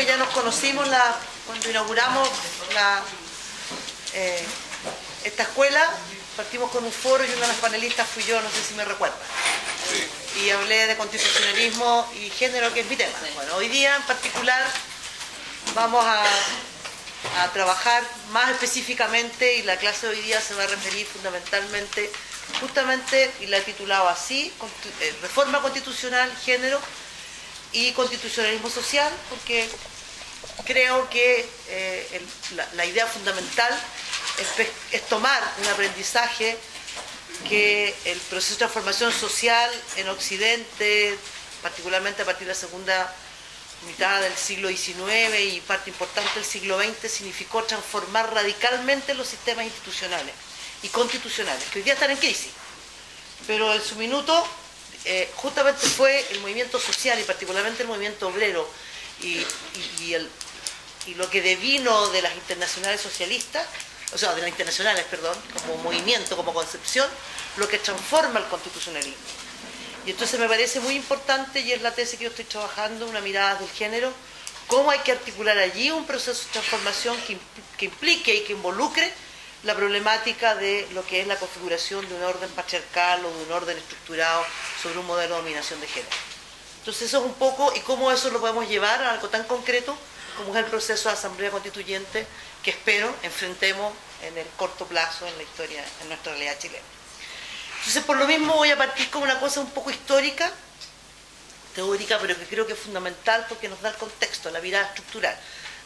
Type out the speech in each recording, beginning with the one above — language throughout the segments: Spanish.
que ya nos conocimos la, cuando inauguramos la, eh, esta escuela, partimos con un foro y una de las panelistas fui yo, no sé si me recuerda. Y hablé de constitucionalismo y género, que es mi tema. Bueno, hoy día en particular vamos a, a trabajar más específicamente y la clase de hoy día se va a referir fundamentalmente, justamente, y la he titulado así, eh, Reforma Constitucional, Género y Constitucionalismo Social, porque creo que eh, la, idea fundamental es, tomar un aprendizaje que el proceso de transformación social en Occidente, particularmente a partir de la segunda mitad del siglo XIX y parte importante del siglo XX, significó transformar radicalmente los sistemas institucionales y constitucionales, que hoy día están en crisis. Pero en su minuto eh, justamente fue el movimiento social y particularmente el movimiento obrero y, lo que devino de las internacionales socialistas, o sea, de las internacionales, perdón, como movimiento, como concepción, lo que transforma el constitucionalismo. Y entonces me parece muy importante, y es la tesis que yo estoy trabajando, una mirada del género, cómo hay que articular allí un proceso de transformación que, implique y que involucre la problemática de lo que es la configuración de un orden patriarcal o de un orden estructurado sobre un modelo de dominación de género. Entonces eso es un poco, y cómo eso lo podemos llevar a algo tan concreto como es el proceso de asamblea constituyente que espero enfrentemos en el corto plazo en la historia, en nuestra realidad chilena. Entonces, por lo mismo voy a partir con una cosa un poco histórica, teórica, pero que creo que es fundamental porque nos da el contexto, la mirada estructural.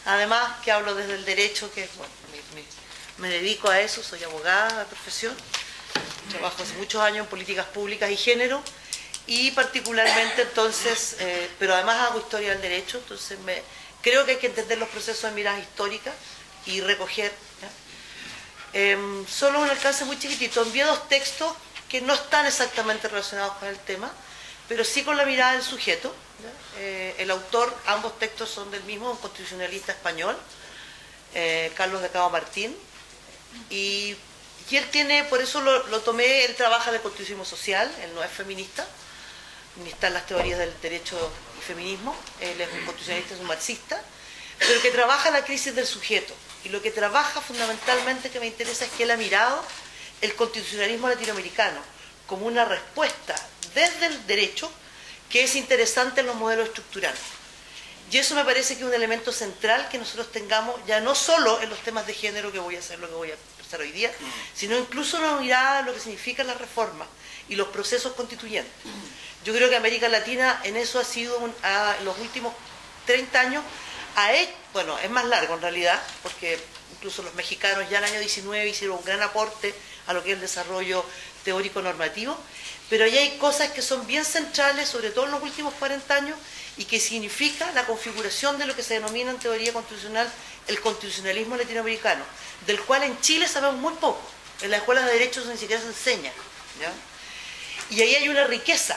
Además, que hablo desde el derecho, que bueno, me, dedico a eso, soy abogada de profesión, trabajo hace muchos años en políticas públicas y género, y particularmente entonces, eh, pero además hago historia del derecho, entonces me, creo que hay que entender los procesos de mirada histórica y recoger. Em, solo un alcance muy chiquitito, envié dos textos que no están exactamente relacionados con el tema, pero sí con la mirada del sujeto. Eh, el autor, ambos textos son del mismo, un constitucionalista español, eh, Carlos de Cabo Martín, y, él tiene, por eso lo, tomé, él trabaja de constitucionalismo social, él no es feminista, ni está en las teorías del derecho y feminismo, él es un constitucionalista, es un marxista, pero que trabaja la crisis del sujeto. Y lo que trabaja fundamentalmente que me interesa es que él ha mirado el constitucionalismo latinoamericano como una respuesta desde el derecho que es interesante en los modelos estructurales. Y eso me parece que es un elemento central que nosotros tengamos, ya no solo en los temas de género, que voy a hacer lo que voy a expresar hoy día, sino incluso una mirada a lo que significan las reformas y los procesos constituyentes. Yo creo que América Latina en eso ha sido, en los últimos 30 años, ha bueno, es más largo en realidad, porque incluso los mexicanos ya en el año 19 hicieron un gran aporte a lo que es el desarrollo teórico normativo, pero ahí hay cosas que son bien centrales, sobre todo en los últimos 40 años, y que significa la configuración de lo que se denomina en teoría constitucional el constitucionalismo latinoamericano, del cual en Chile sabemos muy poco. En las escuelas de derecho ni siquiera se enseña. Y ahí hay una riqueza,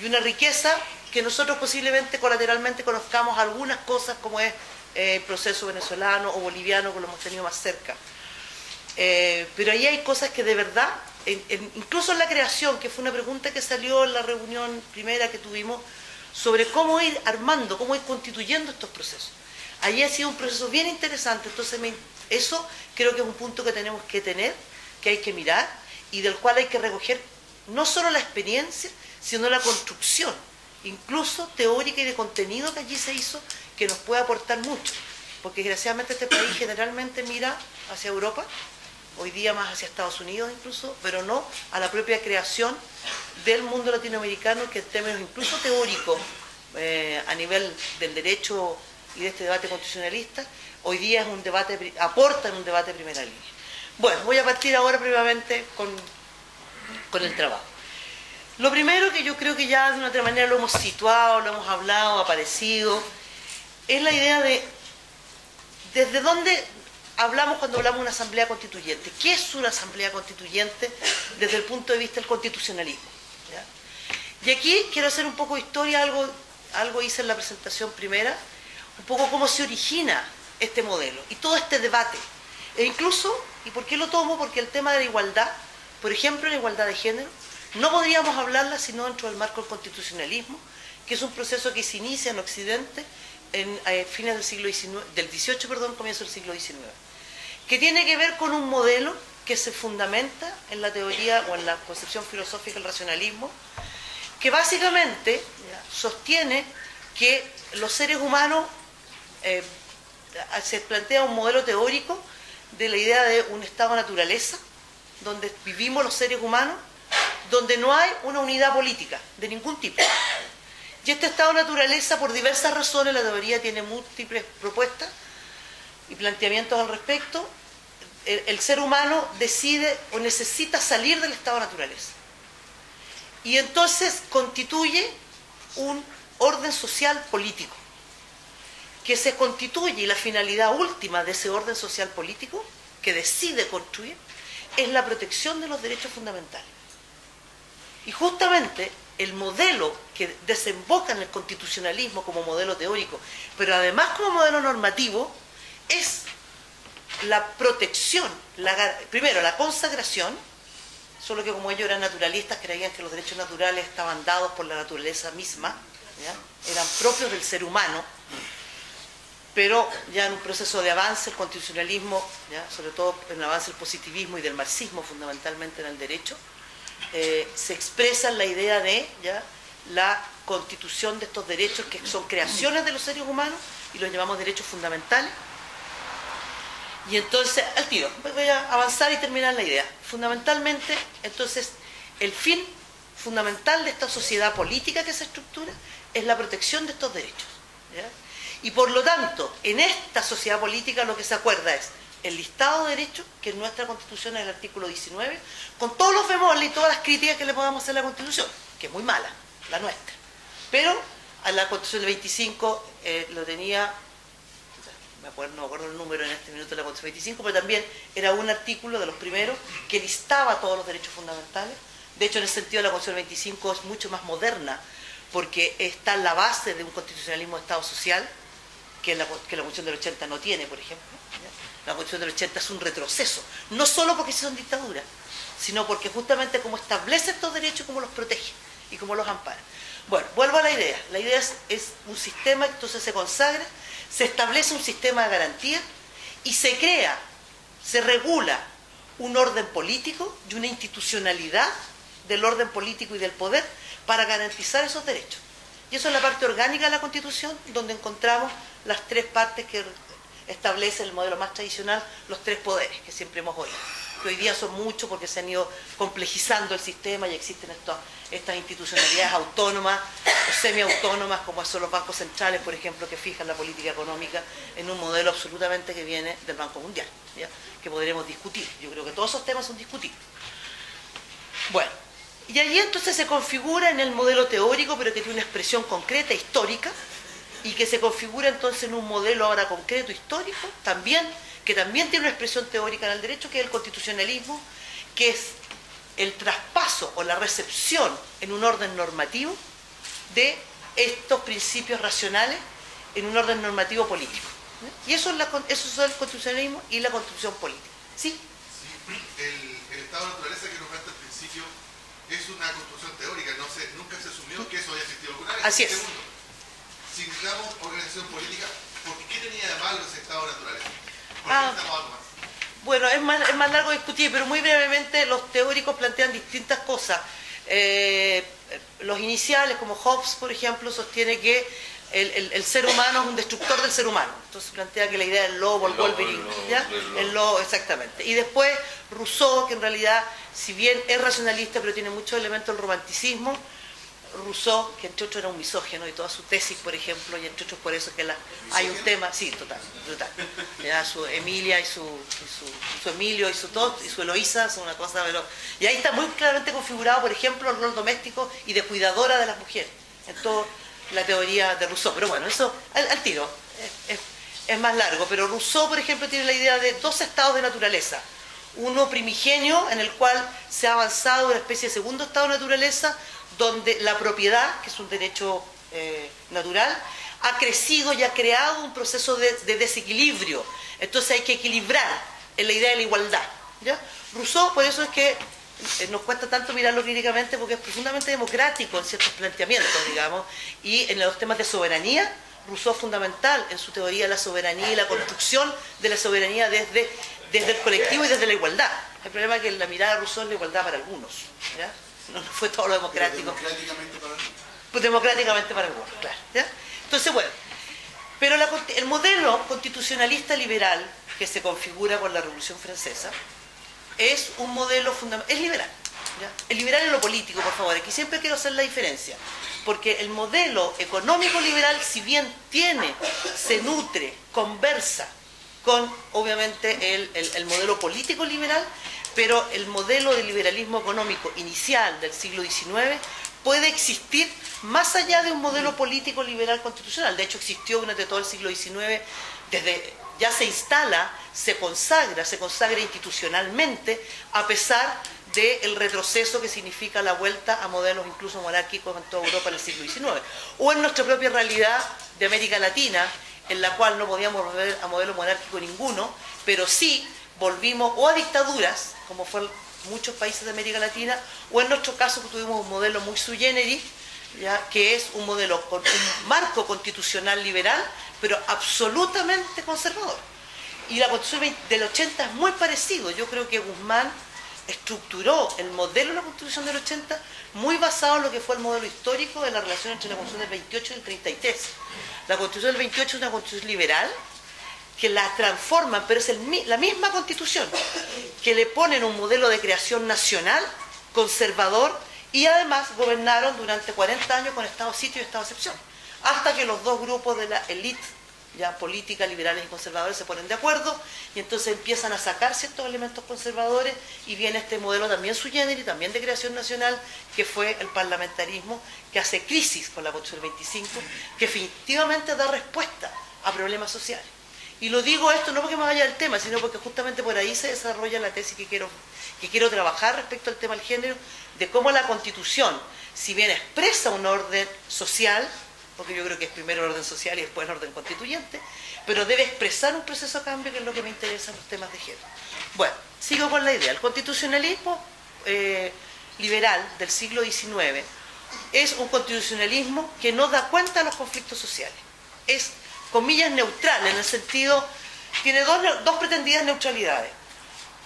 y una riqueza que nosotros posiblemente colateralmente conozcamos algunas cosas como es eh, el proceso venezolano o boliviano que lo hemos tenido más cerca. Eh, pero ahí hay cosas que de verdad, incluso en la creación, que fue una pregunta que salió en la reunión primera que tuvimos, sobre cómo ir armando, cómo ir constituyendo estos procesos. Allí ha sido un proceso bien interesante, entonces eso creo que es un punto que tenemos que tener, que hay que mirar y del cual hay que recoger no solo la experiencia, sino la construcción, incluso teórica y de contenido que allí se hizo, que nos puede aportar mucho, porque desgraciadamente este país generalmente mira hacia Europa hoy día más hacia Estados Unidos incluso, pero no a la propia creación del mundo latinoamericano que en términos incluso teóricos eh, a nivel del derecho y de este debate constitucionalista, hoy día es un debate, aporta en un debate de primera línea. Bueno, voy a partir ahora previamente con, con el trabajo. Lo primero que yo creo que ya de una otra manera lo hemos situado, lo hemos hablado, ha aparecido, es la idea de desde dónde hablamos cuando hablamos de una asamblea constituyente. ¿Qué es una asamblea constituyente desde el punto de vista del constitucionalismo? Y aquí quiero hacer un poco de historia, algo, algo hice en la presentación primera, un poco cómo se origina este modelo y todo este debate. E incluso, ¿y por qué lo tomo? Porque el tema de la igualdad, por ejemplo, la igualdad de género, no podríamos hablarla sino dentro del marco del constitucionalismo, que es un proceso que se inicia en Occidente en eh, fines del siglo XIX, del XVIII, perdón, comienzo del siglo XIX, que tiene que ver con un modelo que se fundamenta en la teoría o en la concepción filosófica del racionalismo, que básicamente sostiene que los seres humanos eh, se plantea un modelo teórico de la idea de un estado de naturaleza, donde vivimos los seres humanos, donde no hay una unidad política de ningún tipo. Y este estado de naturaleza, por diversas razones, la teoría tiene múltiples propuestas y planteamientos al respecto, el, ser humano decide o necesita salir del estado de naturaleza. Y entonces constituye un orden social político, que se constituye y la finalidad última de ese orden social político que decide construir es la protección de los derechos fundamentales. Y justamente el modelo que desemboca en el constitucionalismo como modelo teórico, pero además como modelo normativo, es la protección, primero la consagración, solo que como ellos eran naturalistas creían que los derechos naturales estaban dados por la naturaleza misma, eran propios del ser humano, pero ya en un proceso de avance el constitucionalismo, sobre todo en el avance del positivismo y del marxismo fundamentalmente en el derecho, eh, se expresa la idea de la constitución de estos derechos que son creaciones de los seres humanos y los llamamos derechos fundamentales. Y entonces, al tiro, voy a avanzar y terminar la idea. Fundamentalmente, entonces, el fin fundamental de esta sociedad política que se estructura es la protección de estos derechos. Y por lo tanto, en esta sociedad política lo que se acuerda es el listado de derechos, que en nuestra Constitución es el artículo 19, con todos los bemoles y todas las críticas que le podamos hacer a la Constitución, que es muy mala, la nuestra. Pero a la Constitución del 25 eh, lo tenía, no me acuerdo el número en este minuto de la Constitución 25, pero también era un artículo de los primeros que listaba todos los derechos fundamentales. De hecho, en ese sentido, la Constitución del 25 es mucho más moderna, porque está en la base de un constitucionalismo de Estado social, que la, que la Constitución del 80 no tiene, por ejemplo. La Constitución del 80 es un retroceso, no solo porque son dictaduras, sino porque justamente como establece estos derechos, como los protege y como los ampara. Bueno, vuelvo a la idea. La idea es, un sistema que entonces se consagra, se establece un sistema de garantía y se crea, se regula un orden político y una institucionalidad del orden político y del poder para garantizar esos derechos. Y eso es la parte orgánica de la Constitución, donde encontramos las tres partes que establece el modelo más tradicional, los tres poderes que siempre hemos oído. Que hoy día son muchos porque se han ido complejizando el sistema y existen estas institucionalidades autónomas o semiautónomas, como son los bancos centrales, por ejemplo, que fijan la política económica en un modelo absolutamente que viene del Banco Mundial, que podremos discutir. Yo creo que todos esos temas son discutibles. Bueno, y allí entonces se configura en el modelo teórico, pero que tiene una expresión concreta, histórica, y que se configura entonces en un modelo ahora concreto, histórico, también, que también tiene una expresión teórica en el derecho, que es el constitucionalismo, que es el traspaso o la recepción en un orden normativo de estos principios racionales en un orden normativo político. Y eso es, la, eso es el constitucionalismo y la constitución política. ¿Sí? sí. El, estado de naturaleza que nos falta al principio es una construcción teórica, no se, nunca se asumió que eso haya existido alguna vez. Así es si necesitamos organización política, ¿por qué tenía de malo ese estado natural? ¿Por ah, Bueno, es más, es más largo discutir, pero muy brevemente los teóricos plantean distintas cosas. Eh, los iniciales, como Hobbes, por ejemplo, sostiene que el, ser humano es un destructor del ser humano. Entonces plantea que la idea del lobo, el, Wolverine, el lobo, exactamente. Y después Rousseau, que en realidad, si bien es racionalista, pero tiene muchos elementos del romanticismo, Rousseau, que entre otros era un misógeno, y toda su tesis, por ejemplo, y entre otros por eso que la, hay un tema, sí, total, total. Ya, su Emilia y su, su, Emilio y su todo, y su Eloísa son una cosa, pero, y ahí está muy claramente configurado, por ejemplo, el rol doméstico y de cuidadora de las mujeres, en toda la teoría de Rousseau. Pero bueno, eso al, tiro, es, es más largo, pero Rousseau, por ejemplo, tiene la idea de dos estados de naturaleza. Uno primigenio, en el cual se ha avanzado una especie de segundo estado de naturaleza, donde la propiedad, que es un derecho eh, natural, ha crecido y ha creado un proceso de, desequilibrio. Entonces hay que equilibrar en la idea de la igualdad. ¿ya? Rousseau, por eso es que eh, nos cuesta tanto mirarlo críticamente porque es profundamente democrático en ciertos planteamientos, digamos, y en los temas de soberanía, Rousseau fundamental en su teoría de la soberanía y la construcción de la soberanía desde, desde el colectivo y desde la igualdad. El problema es que la mirada de Rousseau es la igualdad para algunos. No fue todo lo democrático. democráticamente para algunos. Pues democráticamente para algunos, claro. Entonces, bueno, pero el modelo constitucionalista liberal que se configura con la Revolución Francesa es un modelo fundamental, es liberal. El liberal en lo político, por favor, aquí siempre quiero hacer la diferencia, porque el modelo económico liberal, si bien tiene, se nutre, conversa con, obviamente, el, el modelo político liberal, pero el modelo de liberalismo económico inicial del siglo XIX puede existir más allá de un modelo político liberal constitucional. De hecho, existió durante todo el siglo XIX, desde ya se instala, se consagra, se consagra institucionalmente, a pesar del retroceso que significa la vuelta a modelos incluso monárquicos en toda Europa en el siglo XIX. O en nuestra propia realidad de América Latina, en la cual no podíamos volver a modelo monárquico ninguno, pero sí volvimos o a dictaduras, como fue muchos países de América Latina, o en nuestro caso tuvimos un modelo muy sui generis, ¿ya? que es un modelo con un marco constitucional liberal, pero absolutamente conservador. Y la constitución del 80 es muy parecido. Yo creo que Guzmán estructuró el modelo de la constitución del 80 muy basado en lo que fue el modelo histórico de la relación entre la constitución del 28 y el 33. La constitución del 28 es una constitución liberal que la transforman, pero es la misma constitución, que le ponen un modelo de creación nacional, conservador, y además gobernaron durante 40 años con Estado sitio y Estado excepción, hasta que los dos grupos de la élite ya política, liberales y conservadores se ponen de acuerdo y entonces empiezan a sacar ciertos elementos conservadores y viene este modelo también su y también de creación nacional, que fue el parlamentarismo, que hace crisis con la Constitución 25, que efectivamente da respuesta a problemas sociales. Y lo digo esto no porque me vaya del tema, sino porque justamente por ahí se desarrolla la tesis que quiero, que quiero trabajar respecto al tema del género, de cómo la Constitución, si bien expresa un orden social, porque yo creo que es primero el orden social y después el orden constituyente, pero debe expresar un proceso de cambio que es lo que me interesa en los temas de género. Bueno, sigo con la idea. El constitucionalismo eh, liberal del siglo XIX es un constitucionalismo que no da cuenta de los conflictos sociales. Es comillas, neutral, en el sentido, tiene dos, dos pretendidas neutralidades,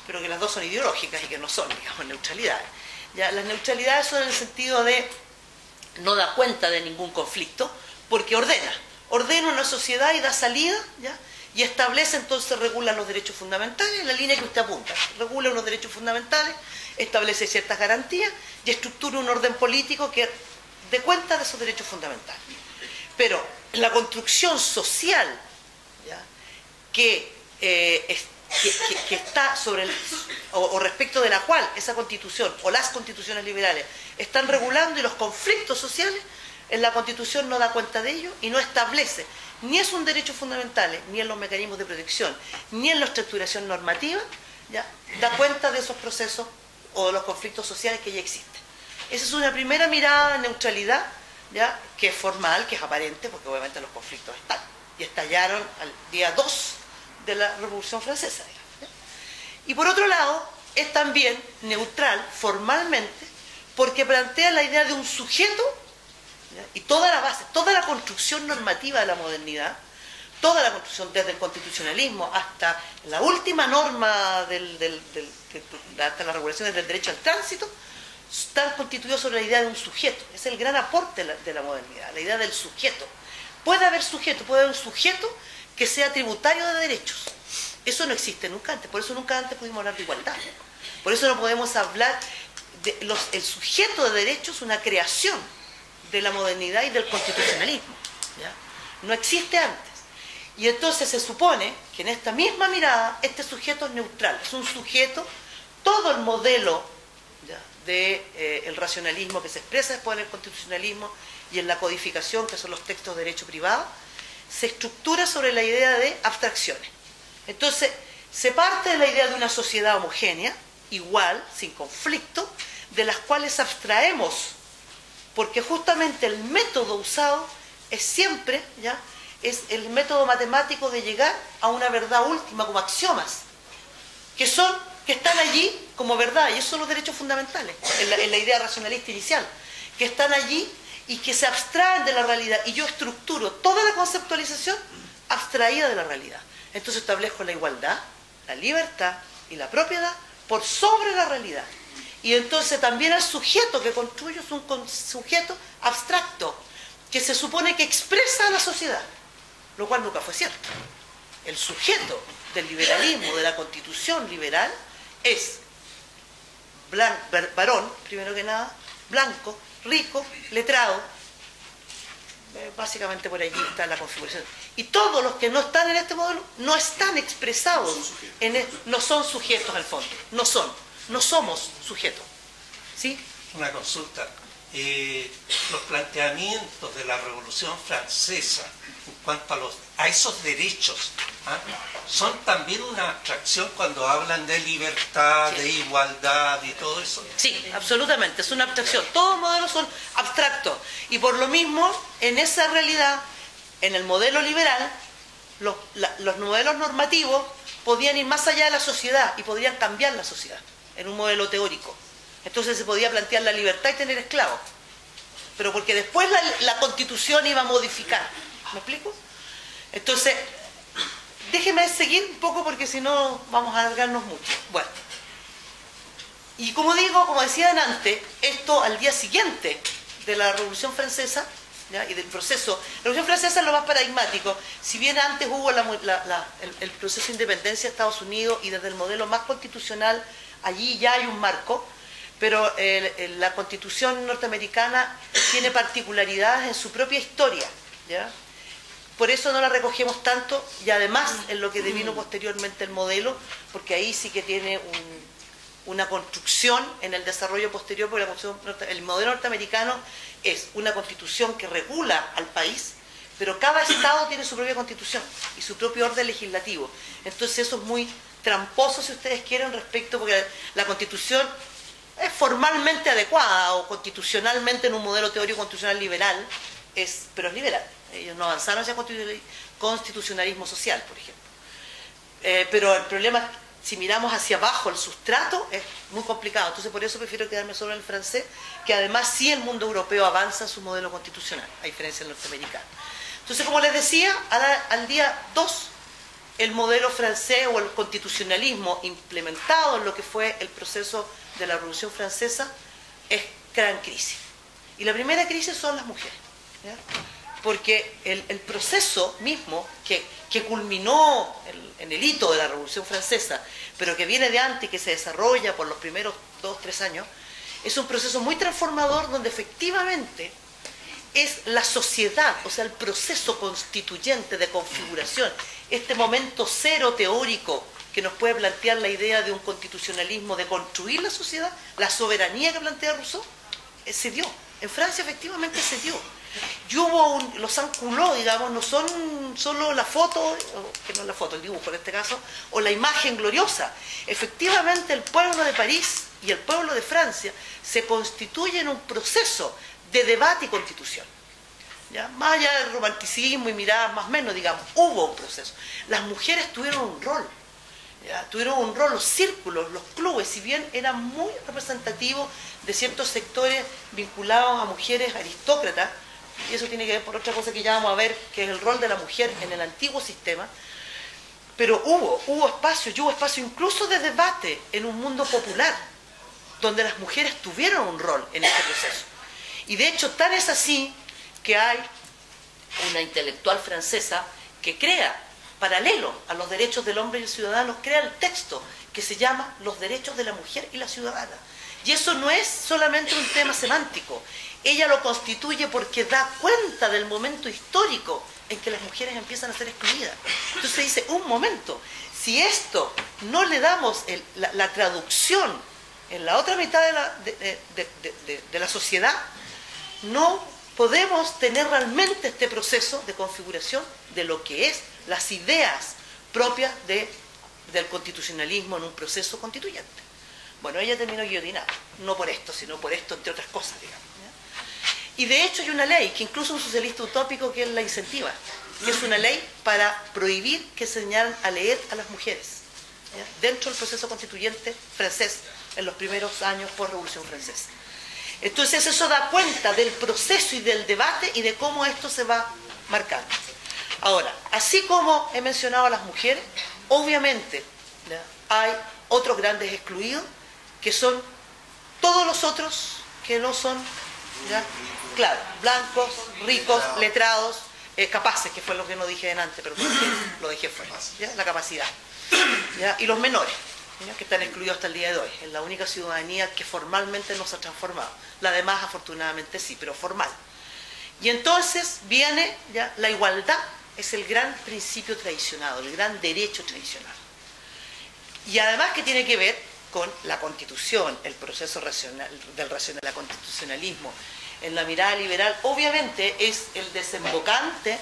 pero que las dos son ideológicas y que no son, digamos, neutralidades. ¿Ya? Las neutralidades son en el sentido de no da cuenta de ningún conflicto, porque ordena, ordena una sociedad y da salida, ¿ya? y establece entonces, regula los derechos fundamentales, en la línea que usted apunta, regula unos derechos fundamentales, establece ciertas garantías y estructura un orden político que dé cuenta de esos derechos fundamentales. Pero la construcción social Que, eh, que, está sobre el, o, respecto de la cual esa constitución o las constituciones liberales están regulando y los conflictos sociales, en la constitución no da cuenta de ello y no establece ni es un derecho fundamental, ni en los mecanismos de protección, ni en la estructuración normativa, da cuenta de esos procesos o de los conflictos sociales que ya existen. Esa es una primera mirada de neutralidad ¿ya? que es formal, que es aparente, porque obviamente los conflictos están, y estallaron al día 2 de la Revolución Francesa. Y por otro lado, es también neutral formalmente, porque plantea la idea de un sujeto y toda la base, toda la construcción normativa de la modernidad, toda la construcción desde el constitucionalismo hasta la última norma del, del, hasta las regulaciones del derecho al tránsito, están constituidos sobre la idea de un sujeto. Es el gran aporte de la, modernidad, la idea del sujeto. Puede haber sujeto, puede haber un sujeto que sea tributario de derechos. Eso no existe nunca antes, por eso nunca antes pudimos hablar de igualdad. Por eso no podemos hablar de el sujeto de derechos, una creación de la modernidad y del constitucionalismo. No existe antes. Y entonces se supone que en esta misma mirada este sujeto es neutral, es un sujeto, todo el modelo del de, eh, racionalismo que se expresa después en el constitucionalismo y en la codificación, que son los textos de derecho privado, se estructura sobre la idea de abstracciones. Entonces, se parte de la idea de una sociedad homogénea, igual, sin conflicto, de las cuales abstraemos, porque justamente el método usado es siempre, ¿ya? es el método matemático de llegar a una verdad última como axiomas, que son que están allí como verdad, y esos son los derechos fundamentales, en la, idea racionalista inicial, que están allí y que se abstraen de la realidad. Y yo estructuro toda la conceptualización abstraída de la realidad. Entonces establezco la igualdad, la libertad y la propiedad por sobre la realidad. Y entonces también el sujeto que construyo es un sujeto abstracto, que se supone que expresa a la sociedad, lo cual nunca fue cierto. El sujeto del liberalismo, de la constitución liberal, es varón, primero que nada, blanco, rico, letrado. Eh, básicamente por allí está la configuración. Y todos los que no están en este modelo no están expresados, en no son sujetos al fondo, no son, no somos sujetos. ¿Sí? Una consulta. Eh, los planteamientos de la Revolución Francesa en cuanto a, los, a esos derechos ¿ah? son también una abstracción cuando hablan de libertad, de igualdad y todo eso. Sí, absolutamente, es una abstracción. Todos los modelos son abstractos y por lo mismo en esa realidad, en el modelo liberal, los, los modelos normativos podían ir más allá de la sociedad y podrían cambiar la sociedad en un modelo teórico. Entonces se podía plantear la libertad y tener esclavos. Pero porque después la, constitución iba a modificar. ¿Me explico? Entonces, déjeme seguir un poco porque si no vamos a alargarnos mucho. Bueno. Y como digo, como decía antes, esto al día siguiente de la Revolución Francesa y del proceso. La Revolución Francesa es lo más paradigmático. Si bien antes hubo el, el, proceso de independencia de Estados Unidos y desde el modelo más constitucional, allí ya hay un marco, pero la constitución norteamericana tiene particularidades en su propia historia. Por eso no la recogemos tanto y además en lo que devino posteriormente el modelo, porque ahí sí que tiene una construcción en el desarrollo posterior, porque el modelo norteamericano es una constitución que regula al país, pero cada estado tiene su propia constitución y su propio orden legislativo. Entonces eso es muy tramposo, si ustedes quieren, respecto, porque la constitución es formalmente adecuada o constitucionalmente en un modelo teórico constitucional liberal, es, pero es liberal. Ellos no avanzaron hacia constitucionalismo social, por ejemplo. Eh, pero el problema, si miramos hacia abajo el sustrato, es muy complicado. Entonces, por eso prefiero quedarme solo en el francés, que además sí el mundo europeo avanza su modelo constitucional, a diferencia del norteamericano. Entonces, como les decía, al día 2 el modelo francés o el constitucionalismo implementado en lo que fue el proceso de la Revolución Francesa es gran crisis. Y la primera crisis son las mujeres. Porque el, proceso mismo que, culminó en el hito de la Revolución Francesa, pero que viene de antes y que se desarrolla por los primeros dos, tres años, es un proceso muy transformador donde efectivamente es la sociedad, o sea, el proceso constituyente de configuración, este momento cero teórico que nos puede plantear la idea de un constitucionalismo, de construir la sociedad, la soberanía que plantea Rousseau, eh, se dio. En Francia efectivamente se dio. Y hubo un, los anculó, digamos, no son solo la foto, que no es la foto, el dibujo en este caso, o la imagen gloriosa. Efectivamente el pueblo de París y el pueblo de Francia se constituyen en un proceso de debate y constitución. ¿Ya? Más allá del romanticismo y miradas más menos, digamos, hubo un proceso. Las mujeres tuvieron un rol, tuvieron un rol, los círculos, los clubes, si bien eran muy representativos de ciertos sectores vinculados a mujeres aristócratas, y eso tiene que ver por otra cosa que ya vamos a ver, que es el rol de la mujer en el antiguo sistema, pero hubo, hubo espacio, y hubo espacio incluso de debate en un mundo popular, donde las mujeres tuvieron un rol en este proceso. Y de hecho, tan es así que hay una intelectual francesa que crea, paralelo a los derechos del hombre y el ciudadano, crea el texto que se llama Los derechos de la mujer y la ciudadana. Y eso no es solamente un tema semántico, ella lo constituye porque da cuenta del momento histórico en que las mujeres empiezan a ser excluidas. Entonces dice, un momento, si esto no le damos la, traducción en la otra mitad de la sociedad, no podemos tener realmente este proceso de configuración de lo que es las ideas propias del constitucionalismo en un proceso constituyente. Bueno, ella terminó guillotinada, no por esto, sino por esto, entre otras cosas, digamos. Y de hecho hay una ley que incluso un socialista utópico que la incentiva, que es una ley para prohibir que enseñaran a leer a las mujeres dentro del proceso constituyente francés en los primeros años por Revolución Francesa. Entonces eso da cuenta del proceso y del debate y de cómo esto se va marcando. Ahora, así como he mencionado a las mujeres, obviamente hay otros grandes excluidos que son todos los otros que no son, claro, blancos, ricos, letrados, eh, capaces, que fue lo que no dije antes, pero lo dejé fuera, la capacidad. Y los menores, que están excluidos hasta el día de hoy. Es la única ciudadanía que formalmente no se ha transformado. La demás, afortunadamente, sí, pero formal. Y entonces viene ya la igualdad, es el gran principio tradicional, el gran derecho tradicional. Y además que tiene que ver con la constitución, el proceso racional, del racional, constitucionalismo, en la mirada liberal, obviamente es el desembocante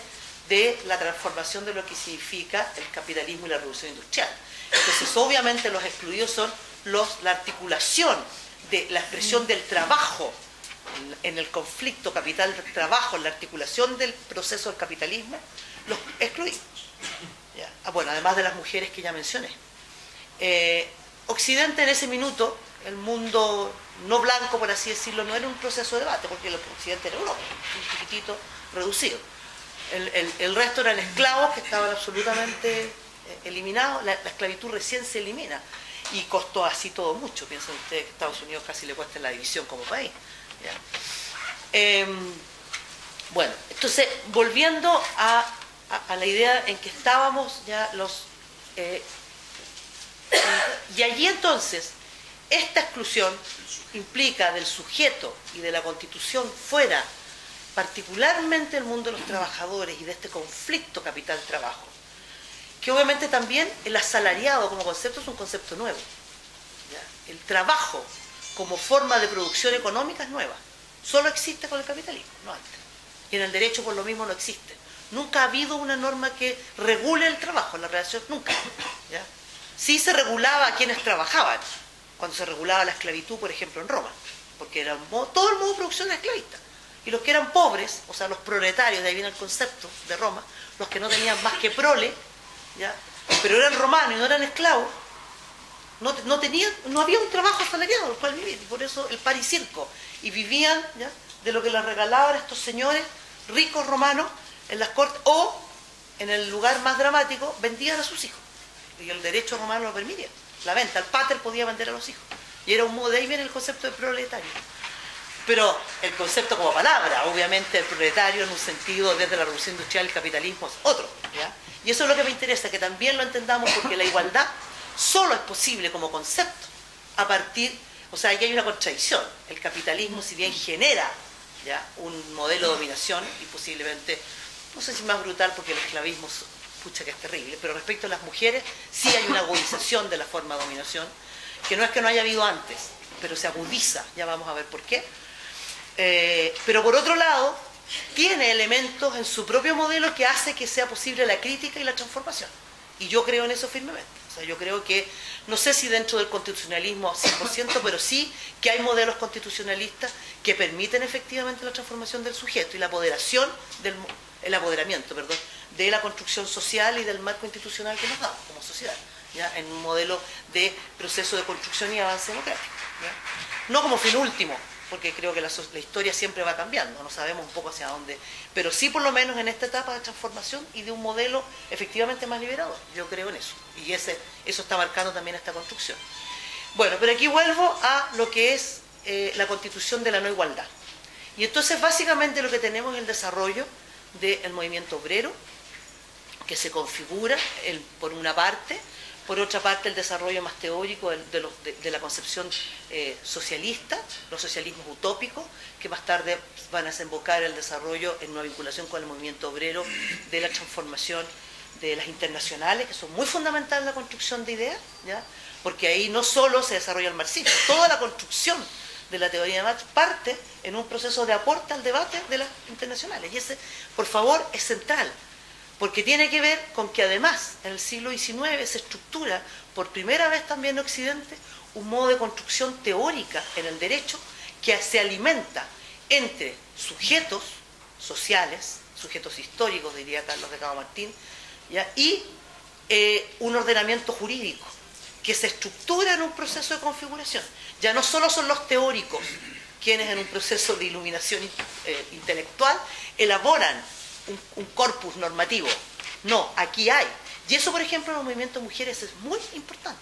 de la transformación de lo que significa el capitalismo y la revolución industrial. Entonces, obviamente los excluidos son los, la articulación de la expresión del trabajo en el conflicto capital-trabajo, en la articulación del proceso del capitalismo, los excluidos. Ah, bueno, además de las mujeres que ya mencioné. Eh, Occidente en ese minuto, el mundo no blanco, por así decirlo, no era un proceso de debate, porque el Occidente era Europa, un chiquitito reducido. El, resto eran esclavos que estaban absolutamente eh, eliminados, la, esclavitud recién se elimina y costó así todo mucho. Piensen ustedes que Estados Unidos casi le cuesta la división como país. Em, bueno, entonces, volviendo a, la idea en que estábamos ya los... Eh, y allí entonces, esta exclusión implica del sujeto y de la constitución fuera particularmente el mundo de los trabajadores y de este conflicto capital-trabajo, que obviamente también el asalariado como concepto es un concepto nuevo. El trabajo como forma de producción económica es nueva. Solo existe con el capitalismo, no antes. Y en el derecho por lo mismo no existe. Nunca ha habido una norma que regule el trabajo, en la relación nunca. Sí se regulaba a quienes trabajaban, cuando se regulaba la esclavitud, por ejemplo, en Roma, porque era todo el modo de producción era esclavista. Y los que eran pobres, o sea, los proletarios, de ahí viene el concepto de Roma, los que no tenían más que prole, ¿ya? pero eran romanos y no eran esclavos, no, no, tenían, no había un trabajo asalariado al cual vivir, y por eso el par y circo. Y vivían ¿ya? de lo que les regalaban estos señores ricos romanos en las cortes, o en el lugar más dramático, vendían a sus hijos. Y el derecho romano lo permitía, la venta. El pater podía vender a los hijos. Y era un modo, de ahí viene el concepto de proletario. Pero el concepto como palabra, obviamente el proletario en un sentido desde la revolución industrial, el capitalismo es otro. Y eso es lo que me interesa, que también lo entendamos porque la igualdad solo es posible como concepto a partir, o sea, aquí hay una contradicción. El capitalismo, si bien genera ¿ya? un modelo de dominación y posiblemente, no sé si más brutal porque el esclavismo, pucha que es terrible, pero respecto a las mujeres sí hay una agudización de la forma de dominación, que no es que no haya habido antes, pero se agudiza, ya vamos a ver por qué eh, pero por otro lado, tiene elementos en su propio modelo que hace que sea posible la crítica y la transformación. Y yo creo en eso firmemente. O sea, yo creo que, no sé si dentro del constitucionalismo 100%, pero sí que hay modelos constitucionalistas que permiten efectivamente la transformación del sujeto y la apoderación del el apoderamiento, perdón, de la construcción social y del marco institucional que nos damos como sociedad, ¿ya? en un modelo de proceso de construcción y avance democrático. No como fin último, porque creo que la, historia siempre va cambiando, no sabemos un poco hacia dónde, pero sí por lo menos en esta etapa de transformación y de un modelo efectivamente más liberador, yo creo en eso, y ese, eso está marcando también esta construcción. Bueno, pero aquí vuelvo a lo que es eh, la constitución de la no igualdad. Y entonces básicamente lo que tenemos es el desarrollo del movimiento obrero, que se configura por una parte, por otra parte el desarrollo más teórico de, la concepción eh, socialista, los socialismos utópicos, que más tarde van a desembocar el desarrollo en una vinculación con el movimiento obrero de la transformación de las internacionales, que son muy fundamentales en la construcción de ideas, ¿ya? porque ahí no solo se desarrolla el marxismo, toda la construcción de la teoría de Marx parte en un proceso de aporte al debate de las internacionales. Y ese, por favor, es central porque tiene que ver con que además en el siglo XIX se estructura por primera vez también en Occidente un modo de construcción teórica en el derecho que se alimenta entre sujetos sociales, sujetos históricos, diría Carlos de Cabo Martín, y eh, un ordenamiento jurídico que se estructura en un proceso de configuración. Ya no solo son los teóricos quienes en un proceso de iluminación eh, intelectual elaboran un, corpus normativo. No, aquí hay. Y eso, por ejemplo, en los movimientos mujeres es muy importante.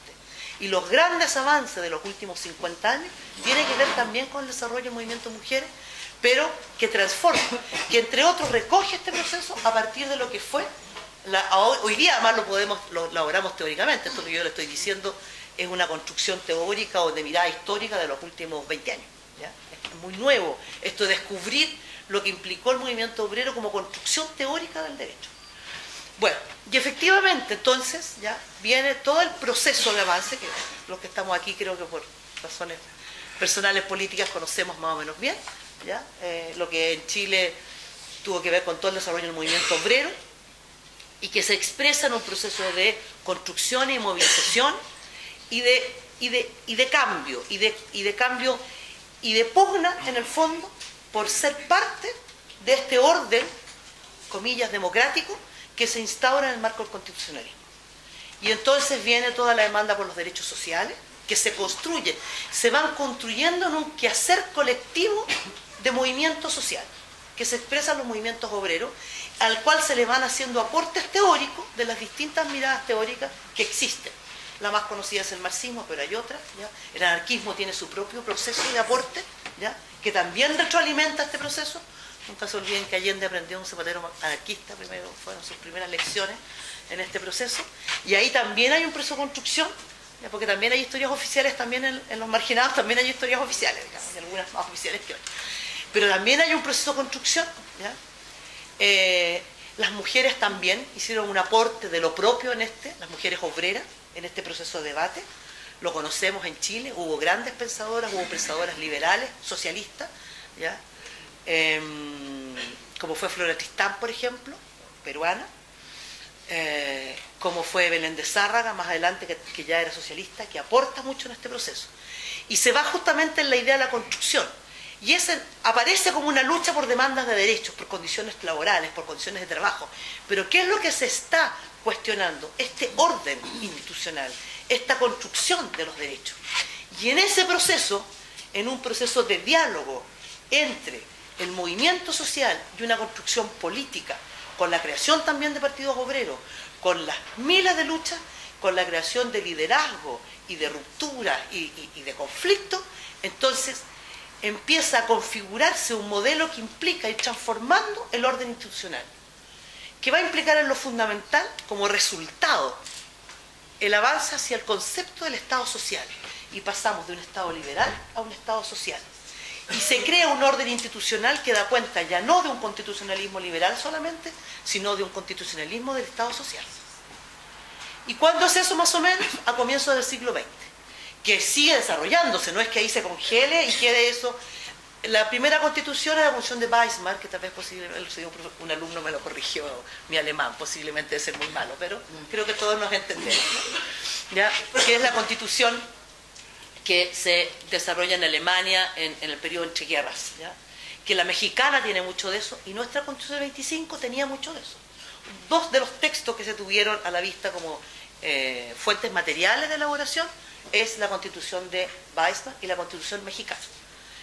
Y los grandes avances de los últimos 50 años tienen que ver también con el desarrollo del movimiento mujeres, pero que transforma, que entre otros recoge este proceso a partir de lo que fue. hoy, día además lo podemos, lo elaboramos teóricamente, esto que yo le estoy diciendo es una construcción teórica o de mirada histórica de los últimos 20 años. Es muy nuevo esto de descubrir lo que implicó el movimiento obrero como construcción teórica del derecho. Bueno, y efectivamente entonces ya viene todo el proceso de avance, que los que estamos aquí creo que por razones personales políticas conocemos más o menos bien, ¿ya? Eh, lo que en Chile tuvo que ver con todo el desarrollo del movimiento obrero y que se expresa en un proceso de construcción y movilización y de, y de, y de cambio, y de, y de cambio y de pugna en el fondo por ser parte de este orden, comillas, democrático, que se instaura en el marco del constitucionalismo. Y entonces viene toda la demanda por los derechos sociales, que se construye, se van construyendo en un quehacer colectivo de movimiento social, que se expresan los movimientos obreros, al cual se le van haciendo aportes teóricos de las distintas miradas teóricas que existen. La más conocida es el marxismo, pero hay otras. El anarquismo tiene su propio proceso de aporte, que también retroalimenta este proceso. Nunca se olviden que Allende aprendió un zapatero anarquista, primero fueron sus primeras lecciones en este proceso. Y ahí también hay un proceso de construcción, porque también hay historias oficiales, también en, los marginados también hay historias oficiales, digamos, y algunas más oficiales que otras. Pero también hay un proceso de construcción. Eh, las mujeres también hicieron un aporte de lo propio en este, las mujeres obreras, en este proceso de debate lo conocemos en Chile, hubo grandes pensadoras, hubo pensadoras liberales, socialistas, ¿ya? Em, como fue Flora Tristán, por ejemplo, peruana, eh, como fue Belén de Zárraga, más adelante, que, ya era socialista, que aporta mucho en este proceso. Y se va justamente en la idea de la construcción. Y ese aparece como una lucha por demandas de derechos, por condiciones laborales, por condiciones de trabajo. Pero ¿qué es lo que se está cuestionando? Este orden institucional, esta construcción de los derechos. Y en ese proceso, en un proceso de diálogo entre el movimiento social y una construcción política, con la creación también de partidos obreros, con las miles de luchas, con la creación de liderazgo y de ruptura y, de conflicto, entonces empieza a configurarse un modelo que implica ir transformando el orden institucional, que va a implicar en lo fundamental como resultado el avance hacia el concepto del Estado social y pasamos de un Estado liberal a un Estado social. Y se crea un orden institucional que da cuenta ya no de un constitucionalismo liberal solamente, sino de un constitucionalismo del Estado social. ¿Y cuándo es eso más o menos? A comienzos del siglo XX, que sigue desarrollándose, no es que ahí se congele y quede eso la primera constitución era la constitución de Weismar, que tal vez posiblemente un alumno me lo corrigió, mi alemán, posiblemente ser muy malo, pero creo que todos nos entendemos. ¿Ya? Que es la constitución que se desarrolla en Alemania en, el periodo entre guerras. Que la mexicana tiene mucho de eso y nuestra constitución de 25 tenía mucho de eso. Dos de los textos que se tuvieron a la vista como eh, fuentes materiales de elaboración es la constitución de Weismar y la constitución mexicana.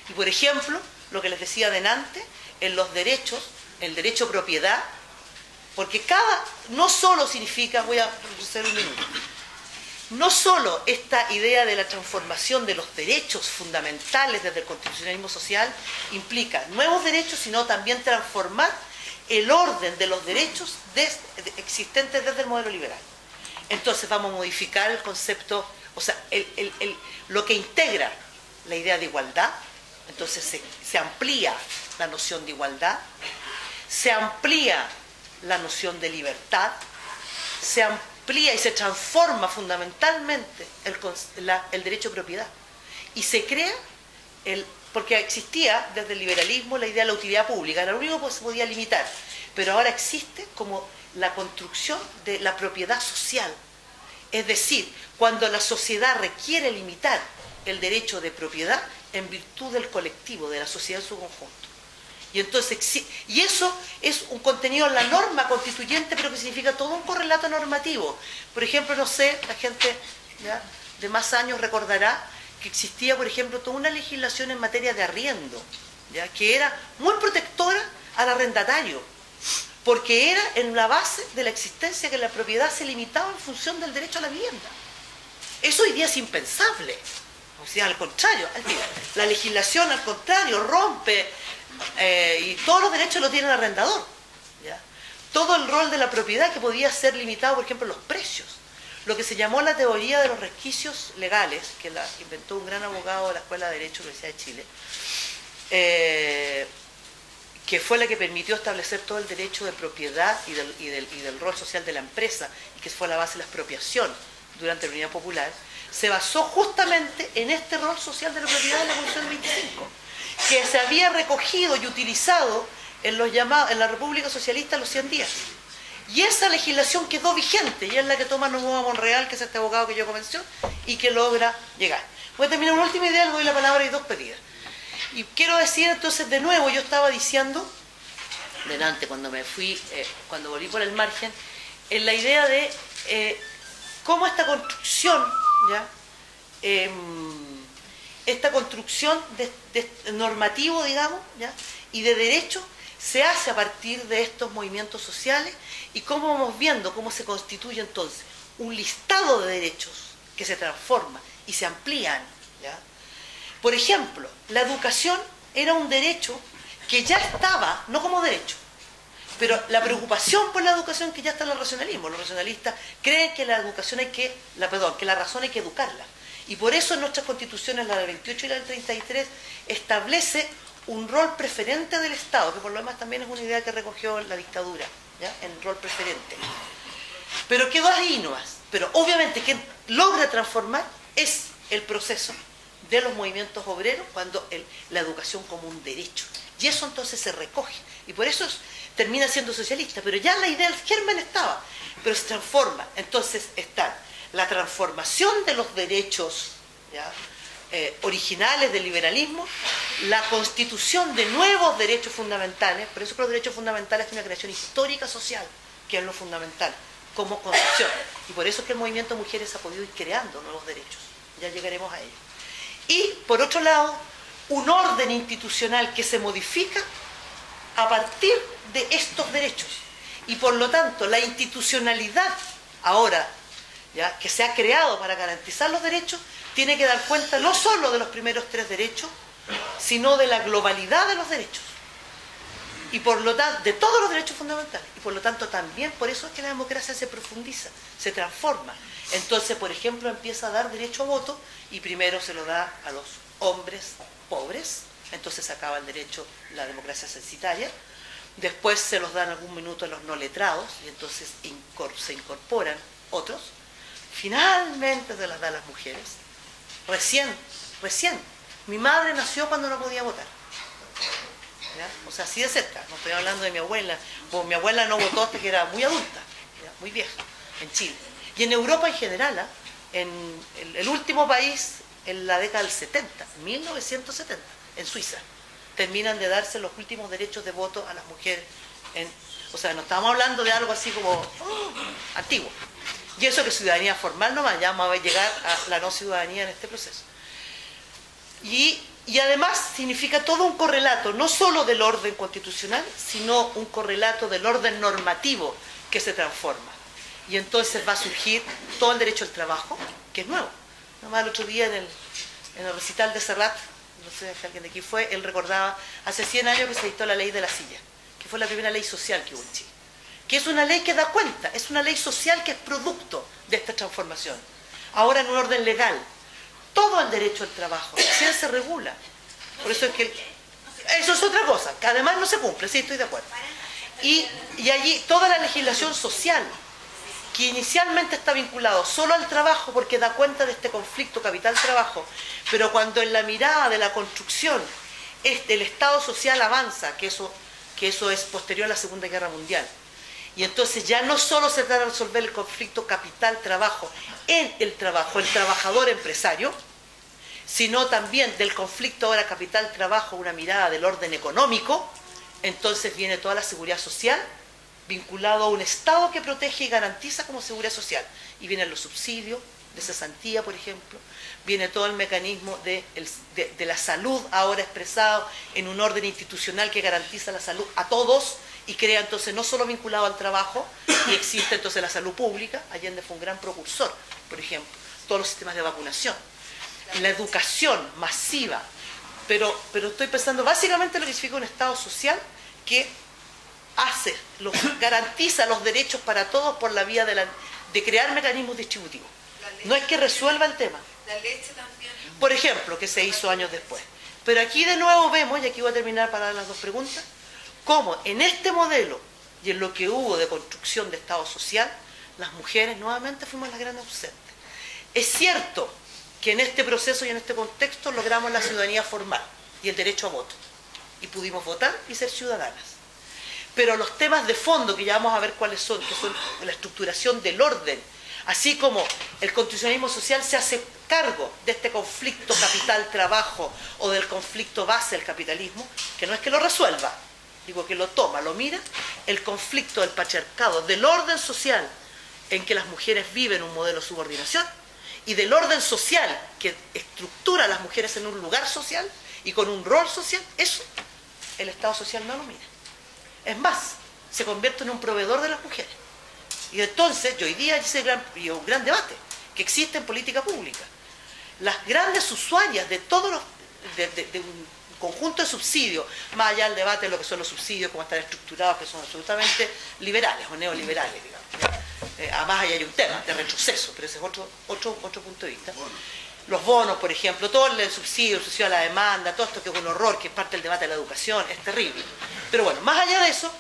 Y por ejemplo, lo que les decía delante, en los derechos, el derecho propiedad, porque cada, no solo significa, voy a retroceder un minuto, no solo esta idea de la transformación de los derechos fundamentales desde el constitucionalismo social implica nuevos derechos, sino también transformar el orden de los derechos existentes desde el modelo liberal. Entonces vamos a modificar el concepto, o sea, lo que integra la idea de igualdad, entonces se, amplía la noción de igualdad, se amplía la noción de libertad, se amplía y se transforma fundamentalmente el, derecho a propiedad. Y se crea, el, porque existía desde el liberalismo la idea de la utilidad pública, era lo único que se podía limitar, pero ahora existe como la construcción de la propiedad social. Es decir, cuando la sociedad requiere limitar el derecho de propiedad, en virtud del colectivo, de la sociedad en su conjunto. Y, entonces, y eso es un contenido en la norma constituyente, pero que significa todo un correlato normativo. Por ejemplo, no sé, la gente de más años recordará que existía, por ejemplo, toda una legislación en materia de arriendo, ¿ya? que era muy protectora al arrendatario, porque era en la base de la existencia que la propiedad se limitaba en función del derecho a la vivienda. Eso hoy día es impensable. O sea, al contrario, la legislación al contrario rompe eh, y todos los derechos los tiene el arrendador. Todo el rol de la propiedad que podía ser limitado, por ejemplo, los precios. Lo que se llamó la teoría de los resquicios legales, que la inventó un gran abogado de la Escuela de Derecho de la Universidad de Chile, eh, que fue la que permitió establecer todo el derecho de propiedad y del, rol social de la empresa, y que fue la base de la expropiación durante la Unidad Popular, se basó justamente en este rol social de la propiedad de la Constitución del 25, que se había recogido y utilizado en, los llamados, en la República Socialista los 100 días. Y esa legislación quedó vigente y es la que toma Novoa Monreal, que es este abogado que yo comenté, y que logra llegar. Voy a terminar una última idea, le doy la palabra y dos pedidas. Y quiero decir entonces de nuevo, yo estaba diciendo, delante cuando me fui, eh, cuando volví por el margen, en la idea de eh, cómo esta construcción, ¿ya? Em, esta construcción de, normativo, digamos, y de derecho se hace a partir de estos movimientos sociales y cómo vamos viendo cómo se constituye entonces un listado de derechos que se transforma y se amplían. Por ejemplo, la educación era un derecho que ya estaba, no como derecho, pero la preocupación por la educación que ya está en el racionalismo. Los racionalistas creen que la educación hay que, la, perdón, que la razón hay que educarla. Y por eso en nuestras constituciones, la del 28 y la del 33, establece un rol preferente del Estado, que por lo demás también es una idea que recogió la dictadura, ¿ya? en rol preferente. Pero quedó ahí nomás. Pero obviamente quien logra transformar es el proceso de los movimientos obreros cuando la educación como un derecho. Y eso entonces se recoge. Y por eso termina siendo socialista. Pero ya la idea del germen estaba, pero se transforma. Entonces está la transformación de los derechos. Eh, originales del liberalismo, la constitución de nuevos derechos fundamentales, por eso que los derechos fundamentales tienen una creación histórica social, que es lo fundamental, como concepción. Y por eso es que el movimiento de mujeres ha podido ir creando nuevos derechos. Ya llegaremos a ello. Y, por otro lado, un orden institucional que se modifica a partir de estos derechos. Y por lo tanto, la institucionalidad ahora ¿ya? que se ha creado para garantizar los derechos tiene que dar cuenta no solo de los primeros tres derechos, sino de la globalidad de los derechos. Y por lo tanto, de todos los derechos fundamentales. Y por lo tanto también, por eso es que la democracia se profundiza, se transforma. Entonces, por ejemplo, empieza a dar derecho a voto y primero se lo da a los hombres pobres, entonces acaba el derecho, la democracia censitaria. Después se los dan algún minuto a los no letrados y entonces se incorporan otros. Finalmente se las da a las mujeres Recién, recién. Mi madre nació cuando no podía votar. O sea, así de cerca. No estoy hablando de mi abuela. mi abuela no votó hasta que era muy adulta, muy vieja, en Chile. Y en Europa en general, ¿ah? en el, último país, en la década del 70, 1970, en Suiza, terminan de darse los últimos derechos de voto a las mujeres. o sea, no estamos hablando de algo así como oh, antiguo. Y eso que ciudadanía formal nomás, ya vamos a llegar a la no ciudadanía en este proceso. Y, además significa todo un correlato, no solo del orden constitucional, sino un correlato del orden normativo que se transforma. Y entonces va a surgir todo el derecho al trabajo, que es nuevo. Nomás el otro día en el, en el recital de Serrat, no sé si alguien de aquí fue, él recordaba hace 100 años que se dictó la ley de la silla, que fue la primera ley social que hubo en Chile que es una ley que da cuenta, es una ley social que es producto de esta transformación. Ahora en un orden legal, todo el derecho al trabajo, recién se regula. Por eso es que eso es otra cosa, que además no se cumple, sí, estoy de acuerdo. Y, y allí toda la legislación social, que inicialmente está vinculado solo al trabajo porque da cuenta de este conflicto capital-trabajo, pero cuando en la mirada de la construcción el Estado social avanza, que eso, que eso es posterior a la Segunda Guerra Mundial, y entonces ya no solo se trata de resolver el conflicto capital-trabajo en el trabajo, el trabajador empresario, sino también del conflicto ahora capital-trabajo, una mirada del orden económico, entonces viene toda la seguridad social vinculado a un Estado que protege y garantiza como seguridad social. Y vienen los subsidios, de cesantía, por ejemplo, viene todo el mecanismo de, la salud ahora expresado en un orden institucional que garantiza la salud a todos y crea entonces no solo vinculado al trabajo, y existe entonces la salud pública, Allende fue un gran precursor, por ejemplo, todos los sistemas de vacunación, la educación masiva, pero, pero estoy pensando básicamente lo que significa un Estado social que hace, garantiza los derechos para todos por la vía de, de crear mecanismos distributivos. No es que resuelva el tema. La leche también. Por ejemplo, que se hizo años después. Pero aquí de nuevo vemos, y aquí voy a terminar para dar las dos preguntas, cómo en este modelo y en lo que hubo de construcción de Estado social, las mujeres nuevamente fuimos las grandes ausentes. Es cierto que en este proceso y en este contexto logramos la ciudadanía formal y el derecho a voto. Y pudimos votar y ser ciudadanas. Pero los temas de fondo, que ya vamos a ver cuáles son, que son la estructuración del orden, así como el constitucionalismo social se hace cargo de este conflicto capital-trabajo o del conflicto base del capitalismo, que no es que lo resuelva, digo que lo toma, lo mira, el conflicto del patriarcado, del orden social en que las mujeres viven un modelo de subordinación y del orden social que estructura a las mujeres en un lugar social y con un rol social, eso el Estado social no lo mira. Es más, se convierte en un proveedor de las mujeres. Y entonces, yo hoy día hice un gran debate que existe en política pública. Las grandes usuarias de todos los, de, un conjunto de subsidios, más allá del debate de lo que son los subsidios, cómo están estructurados, que son absolutamente liberales o neoliberales, digamos. Eh, además ahí hay un tema de retroceso, pero ese es otro, otro, otro punto de vista. Los bonos, por ejemplo, todo el subsidio, el subsidio a la demanda, todo esto que es un horror, que es parte del debate de la educación, es terrible. Pero bueno, más allá de eso,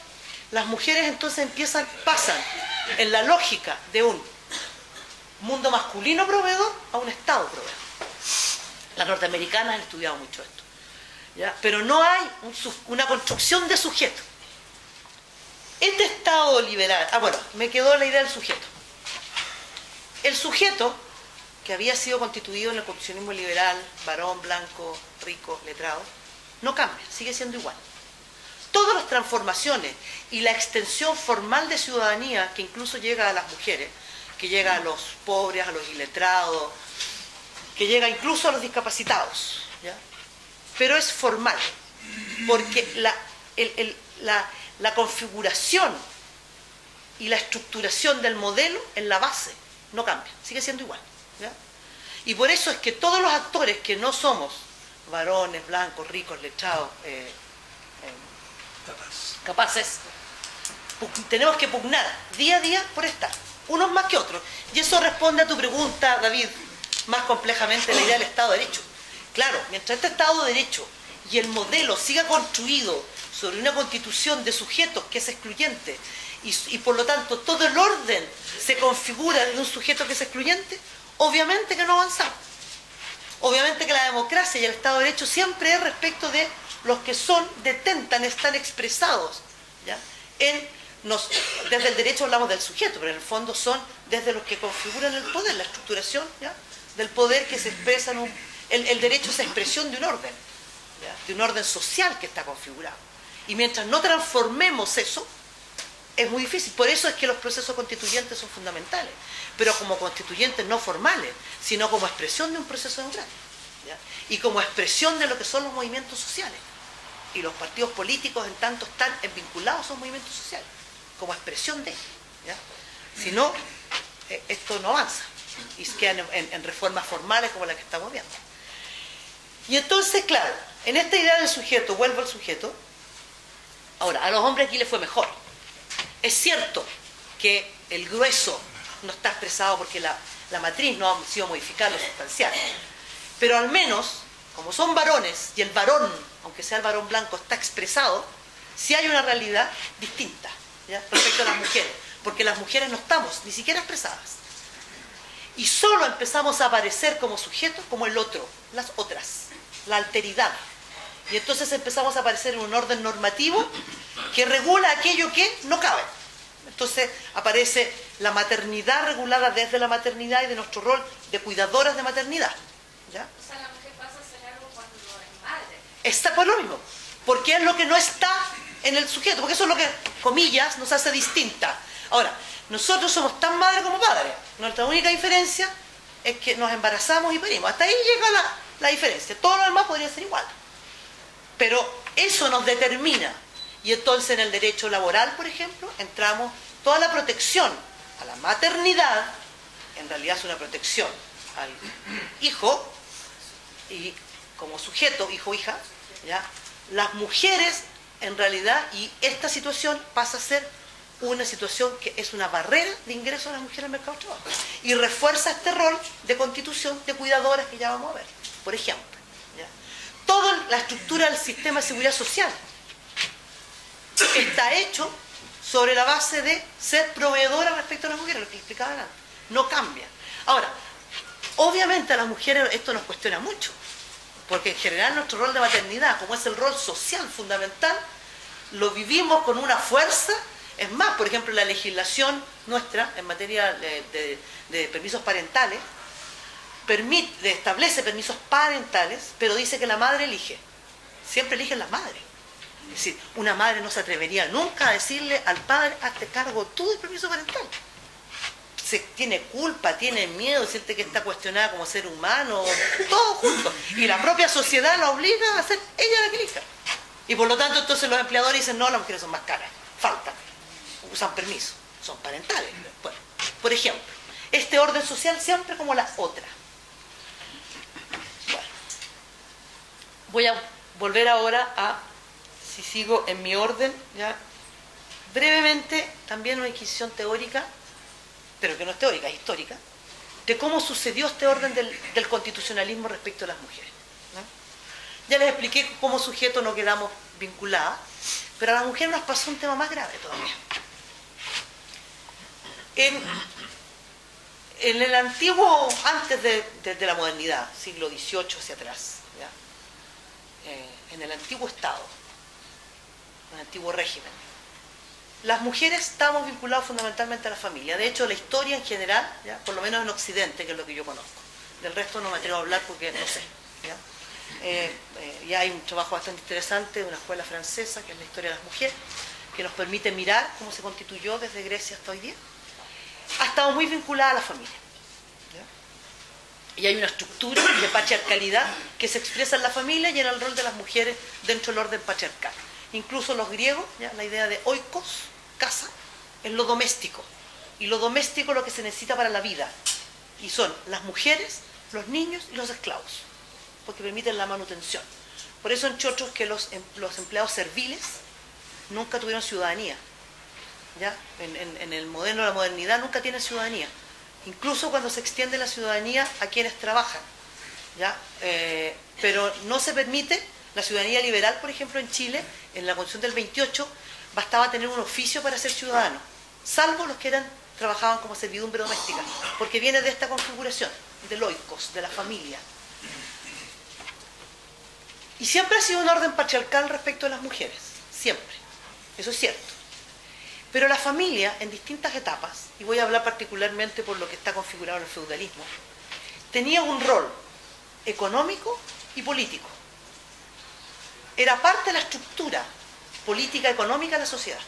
las mujeres entonces empiezan, pasan en la lógica de un mundo masculino proveedor a un Estado proveedor. Las norteamericanas han estudiado mucho esto. Pero no hay una construcción de sujeto. Este Estado liberal, ah bueno, me quedó la idea del sujeto. El sujeto, que había sido constituido en el constitucionalismo liberal, varón, blanco, rico, letrado, no cambia, sigue siendo igual. Todas las transformaciones y la extensión formal de ciudadanía que incluso llega a las mujeres, que llega a los pobres, a los iletrados, que llega incluso a los discapacitados, pero es formal, porque la, configuración y la estructuración del modelo en la base no cambia, sigue siendo igual. Y por eso es que todos los actores que no somos varones, blancos, ricos, letrados, eh, eh, capaces, tenemos que pugnar día a día por estar, unos más que otros. Y eso responde a tu pregunta, David, más complejamente la idea del Estado de Derecho. Claro, mientras este Estado de Derecho y el modelo siga construido sobre una constitución de sujetos que es excluyente y, por lo tanto todo el orden se configura de un sujeto que es excluyente, obviamente que no avanzamos. Obviamente que la democracia y el Estado de Derecho siempre es respecto de los que son, detentan, están expresados. En, desde el derecho hablamos del sujeto, pero en el fondo son desde los que configuran el poder, la estructuración del poder que se expresa en un el, derecho es expresión de un orden, de un orden social que está configurado. Y mientras no transformemos eso, es muy difícil. Por eso es que los procesos constituyentes son fundamentales, pero como constituyentes no formales, sino como expresión de un proceso democrático. Y como expresión de lo que son los movimientos sociales. Y los partidos políticos, en tanto, están vinculados a esos movimientos sociales, como expresión de ellos. Si no, eh, esto no avanza y quedan en reformas formales como la que estamos viendo. Y entonces, claro, en esta idea del sujeto, vuelvo al sujeto, ahora, a los hombres aquí les fue mejor. Es cierto que el grueso no está expresado porque la, matriz no ha sido modificada lo sustancial, pero al menos, como son varones y el varón, aunque sea el varón blanco, está expresado, sí hay una realidad distinta respecto a las mujeres, porque las mujeres no estamos ni siquiera expresadas. Y solo empezamos a aparecer como sujetos como el otro, las otras la alteridad. Y entonces empezamos a aparecer en un orden normativo que regula aquello que no cabe. Entonces aparece la maternidad regulada desde la maternidad y de nuestro rol de cuidadoras de maternidad. ¿ya? O sea, la mujer pasa a ser algo cuando es madre. Está por lo mismo, porque es lo que no está en el sujeto, porque eso es lo que, comillas, nos hace distinta. Ahora, nosotros somos tan madre como padre. Nuestra única diferencia es que nos embarazamos y parimos. Hasta ahí llega la, la diferencia. Todo lo demás podría ser igual. Pero eso nos determina. Y entonces en el derecho laboral, por ejemplo, entramos toda la protección a la maternidad, en realidad es una protección al hijo y como sujeto, hijo hija, las mujeres en realidad, y esta situación pasa a ser una situación que es una barrera de ingreso a las mujeres al mercado de trabajo. Y refuerza este rol de constitución de cuidadoras que ya vamos a ver, por ejemplo. Toda la estructura del sistema de seguridad social está hecho sobre la base de ser proveedora respecto a las mujeres, lo que explicaba antes. No cambia. Ahora, obviamente a las mujeres esto nos cuestiona mucho, porque en general nuestro rol de maternidad, como es el rol social fundamental, lo vivimos con una fuerza. Es más, por ejemplo, la legislación nuestra en materia de, permisos parentales establece permisos parentales, pero dice que la madre elige. Siempre eligen las madres. Es decir, una madre no se atrevería nunca a decirle al padre, hazte cargo tú del permiso parental. Se, tiene culpa, tiene miedo, siente que está cuestionada como ser humano, todo junto. Y la propia sociedad la obliga a ser ella la que elija. Y por lo tanto entonces los empleadores dicen, no, las mujeres son más caras, faltan, usan permiso, son parentales. Bueno, por ejemplo, este orden social siempre como la otra. Bueno, voy a volver ahora a, si sigo en mi orden, ya brevemente también una inquisición teórica, pero que no es teórica, es histórica, de cómo sucedió este orden del, constitucionalismo respecto a las mujeres. Ya les expliqué como sujeto no quedamos vinculadas, pero a las mujeres nos pasó un tema más grave todavía. En, en el antiguo, antes de, de- la modernidad, siglo XVIII hacia atrás. Eh, en el antiguo Estado, en el antiguo régimen, las mujeres estábamos vinculadas fundamentalmente a la familia. De hecho, la historia en general, ¿ya? por lo menos en Occidente, que es lo que yo conozco. Del resto no me atrevo a hablar porque no sé. ¿ya? Eh, eh, hay un trabajo bastante interesante de una escuela francesa, que es la historia de las mujeres, que nos permite mirar cómo se constituyó desde Grecia hasta hoy día. Ha estado muy vinculada a la familia. ¿ya? Y hay una estructura de patriarcalidad que se expresa en la familia y en el rol de las mujeres dentro del orden patriarcal. Incluso los griegos, ¿ya? la idea de oikos, casa, es lo doméstico. Y lo doméstico es lo que se necesita para la vida. Y son las mujeres, los niños y los esclavos, porque permiten la manutención. Por eso en Chochos que los, em- los empleados serviles nunca tuvieron ciudadanía. ¿ya? En, el modelo de la modernidad nunca tienen ciudadanía. Incluso cuando se extiende la ciudadanía a quienes trabajan. ¿ya? Eh, pero no se permite la ciudadanía liberal, por ejemplo, en Chile, en la Constitución del 28, bastaba tener un oficio para ser ciudadano, salvo los que eran trabajaban como servidumbre doméstica, porque viene de esta configuración, del oikos, de la familia. Y siempre ha sido un orden patriarcal respecto a las mujeres, siempre, eso es cierto. Pero la familia, en distintas etapas, y voy a hablar particularmente por lo que está configurado en el feudalismo, tenía un rol económico y político. Era parte de la estructura política económica de la sociedad.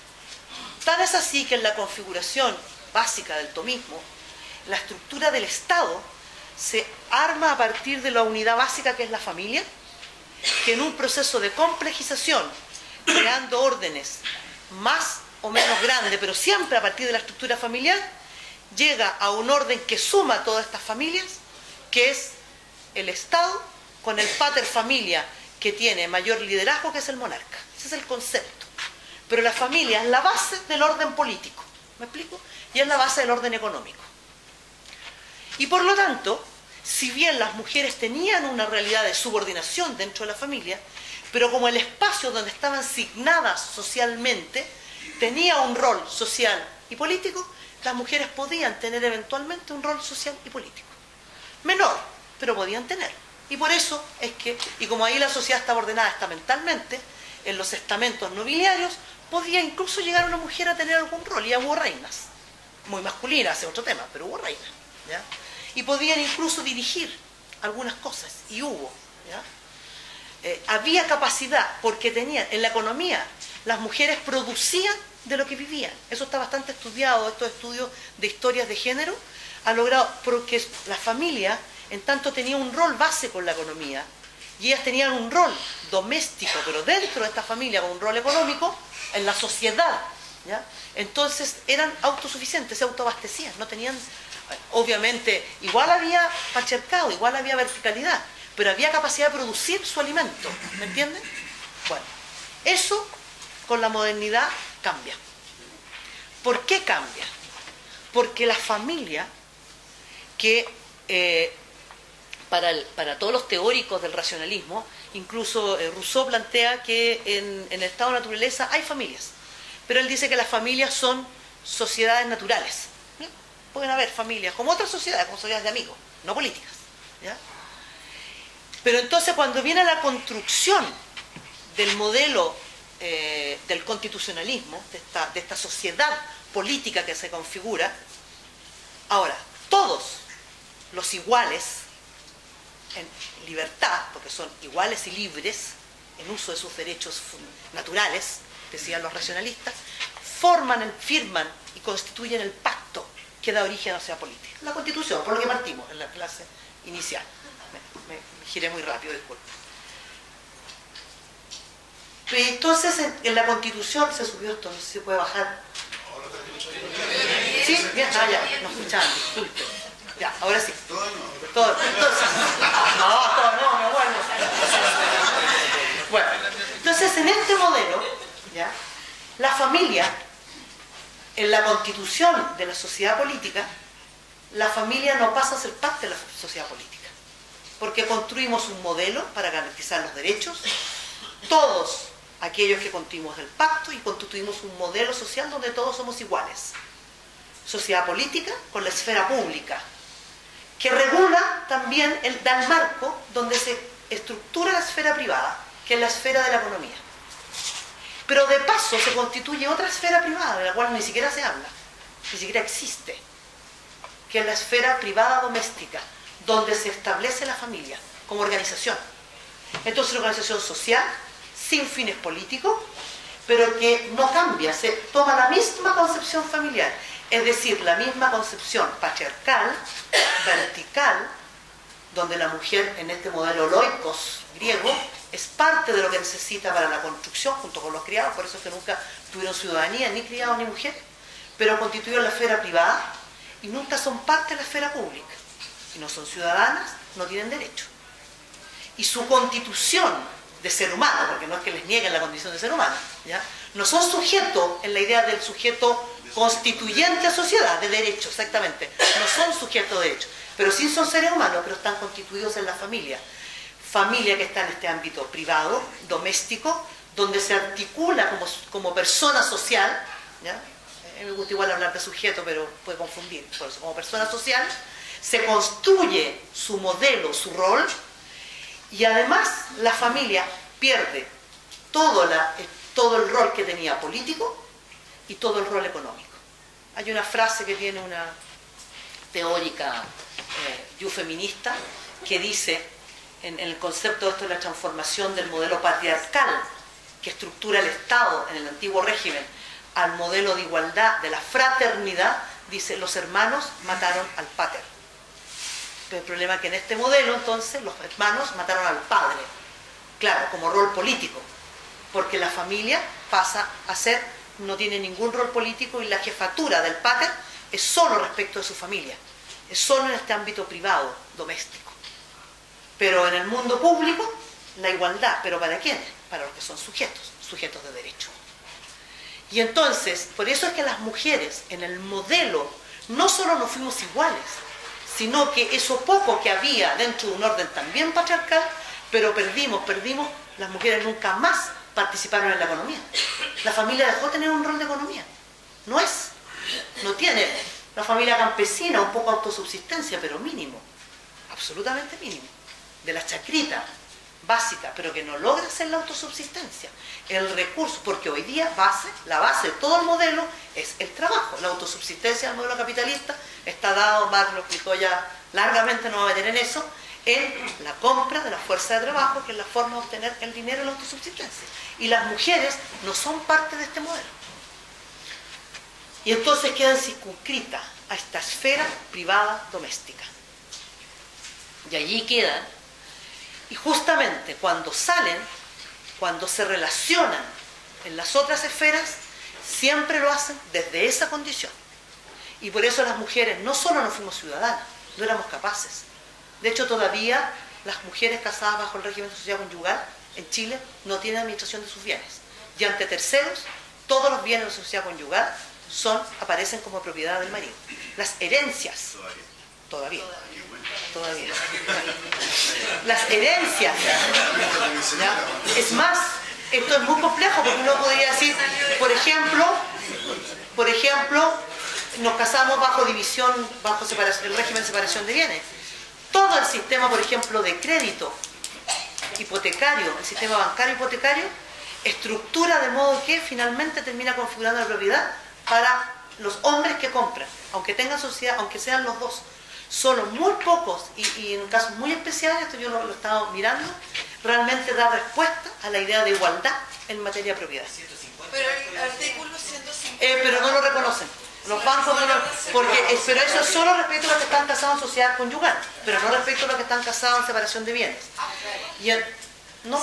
Tan es así que en la configuración básica del tomismo, la estructura del Estado se arma a partir de la unidad básica que es la familia, que en un proceso de complejización, creando órdenes más o menos grandes, pero siempre a partir de la estructura familiar, llega a un orden que suma a todas estas familias, que es el Estado con el pater familia que tiene mayor liderazgo que es el monarca. Ese es el concepto. Pero la familia es la base del orden político, ¿me explico? Y es la base del orden económico. Y por lo tanto, si bien las mujeres tenían una realidad de subordinación dentro de la familia, pero como el espacio donde estaban asignadas socialmente tenía un rol social y político, las mujeres podían tener eventualmente un rol social y político. Menor, pero podían tener. Y por eso es que, y como ahí la sociedad estaba ordenada estamentalmente, en los estamentos nobiliarios, podía incluso llegar una mujer a tener algún rol, y hubo reinas, muy masculinas, es otro tema, pero hubo reinas. ¿ya? Y podían incluso dirigir algunas cosas, y hubo. ¿ya? Eh, había capacidad, porque tenían, en la economía, las mujeres producían de lo que vivían. Eso está bastante estudiado, estos estudios de historias de género ha logrado, porque la familia en tanto tenía un rol base con la economía, y ellas tenían un rol doméstico, pero dentro de esta familia con un rol económico, en la sociedad. ¿ya? Entonces eran autosuficientes, se autoabastecían, no tenían, obviamente, igual había pachercado, igual había verticalidad, pero había capacidad de producir su alimento, ¿me entienden? Bueno, eso con la modernidad cambia. ¿Por qué cambia? Porque la familia que eh, para, para, todos los teóricos del racionalismo, incluso eh, Rousseau plantea que en, el estado de naturaleza hay familias, pero él dice que las familias son sociedades naturales. ¿ya? Pueden haber familias, como otras sociedades, como sociedades de amigos, no políticas. ¿ya? Pero entonces cuando viene la construcción del modelo eh, del constitucionalismo, de esta, de esta sociedad política que se configura, ahora, todos los iguales en libertad, porque son iguales y libres en uso de sus derechos naturales, decían los racionalistas, forman, firman y constituyen el pacto que da origen a la sociedad política. La constitución, por lo que partimos en la clase inicial. Me, me, me giré muy rápido, disculpe. Entonces, en, en, la constitución se subió esto, no sé si se puede bajar. ¿Sí? Bien, ah, ya, no escuchaban, disculpe. Ya, ahora sí. Todo no. Todo, entonces, no, todo no, me bueno. Bueno, entonces en este modelo, ¿ya? la familia, en la constitución de la sociedad política, la familia no pasa a ser parte de la sociedad política, porque construimos un modelo para garantizar los derechos, todos aquellos que construimos el pacto y constituimos un modelo social donde todos somos iguales. Sociedad política con la esfera pública, que regula también, el, marco donde se estructura la esfera privada, que es la esfera de la economía. Pero de paso se constituye otra esfera privada, de la cual ni siquiera se habla, ni siquiera existe, que es la esfera privada doméstica, donde se establece la familia como organización. Entonces, organización social, sin fines políticos, pero que no cambia, se toma la misma concepción familiar, es decir, la misma concepción patriarcal, vertical, donde la mujer en este modelo loicos griego es parte de lo que necesita para la construcción junto con los criados, por eso es que nunca tuvieron ciudadanía, ni criados ni mujeres, pero constituyen la esfera privada y nunca son parte de la esfera pública. Y no son ciudadanas, no tienen derecho. Y su constitución de ser humano, porque no es que les nieguen la condición de ser humano, ¿ya? no son sujetos en la idea del sujeto constituyente sociedad, de derecho, exactamente. No son sujetos de derecho, pero sí son seres humanos, pero están constituidos en la familia. Familia que está en este ámbito privado, doméstico, donde se articula como, como persona social, ¿ya? me gusta igual hablar de sujeto, pero puede confundir, por eso, como persona social, se construye su modelo, su rol, y además la familia pierde todo, la, todo el rol que tenía político y todo el rol económico. Hay una frase que tiene una teórica eh, feminista que dice, en, en el concepto de esto de la transformación del modelo patriarcal que estructura el Estado en el antiguo régimen al modelo de igualdad, de la fraternidad, dice, los hermanos mataron al pater. Pero el problema es que en este modelo, entonces, los hermanos mataron al padre. Claro, como rol político. Porque la familia pasa a ser, no tiene ningún rol político y la jefatura del pater es solo respecto de su familia. Es solo en este ámbito privado, doméstico. Pero en el mundo público, la igualdad. ¿Pero para quiénes? Para los que son sujetos, sujetos de derecho. Y entonces, por eso es que las mujeres en el modelo no solo no fuimos iguales, sino que eso poco que había dentro de un orden también patriarcal, pero perdimos, perdimos, las mujeres nunca más participaron en la economía. La familia dejó de tener un rol de economía. No es, no tiene. La familia campesina, un poco autosubsistencia, pero mínimo, absolutamente mínimo. De la chacrita básica, pero que no logra ser la autosubsistencia. El recurso, porque hoy día base, la base de todo el modelo es el trabajo. La autosubsistencia del modelo capitalista está dado, Marx lo explicó ya largamente, no va a meter en eso, en la compra de la fuerza de trabajo, que es la forma de obtener el dinero en la autosubsistencia. Y las mujeres no son parte de este modelo. Y entonces quedan circunscritas a esta esfera privada doméstica. Y allí quedan. Y justamente cuando salen, cuando se relacionan en las otras esferas, siempre lo hacen desde esa condición. Y por eso las mujeres no solo no fuimos ciudadanas, no éramos capaces. De hecho, todavía las mujeres casadas bajo el régimen de sociedad conyugal en Chile no tienen administración de sus bienes. Y ante terceros, todos los bienes de sociedad conyugal son, aparecen como propiedad del marido. Las herencias, todavía, todavía. Las herencias, es más, esto es muy complejo porque uno podría decir, por ejemplo, por ejemplo, nos casamos bajo división, bajo separación, el régimen de separación de bienes. Todo el sistema, por ejemplo, de crédito hipotecario, el sistema bancario hipotecario, estructura de modo que finalmente termina configurando la propiedad para los hombres que compran, aunque tengan sociedad, aunque sean los dos. Solo muy pocos, y, en casos muy especiales, esto yo lo, lo he estado mirando, realmente da respuesta a la idea de igualdad en materia de propiedad. Pero el artículo 150... Eh, pero no lo reconocen. Los bancos no. Porque, pero eso es solo respecto a los que están casados en sociedad conyugal, pero no respecto a los que están casados en separación de bienes. Y no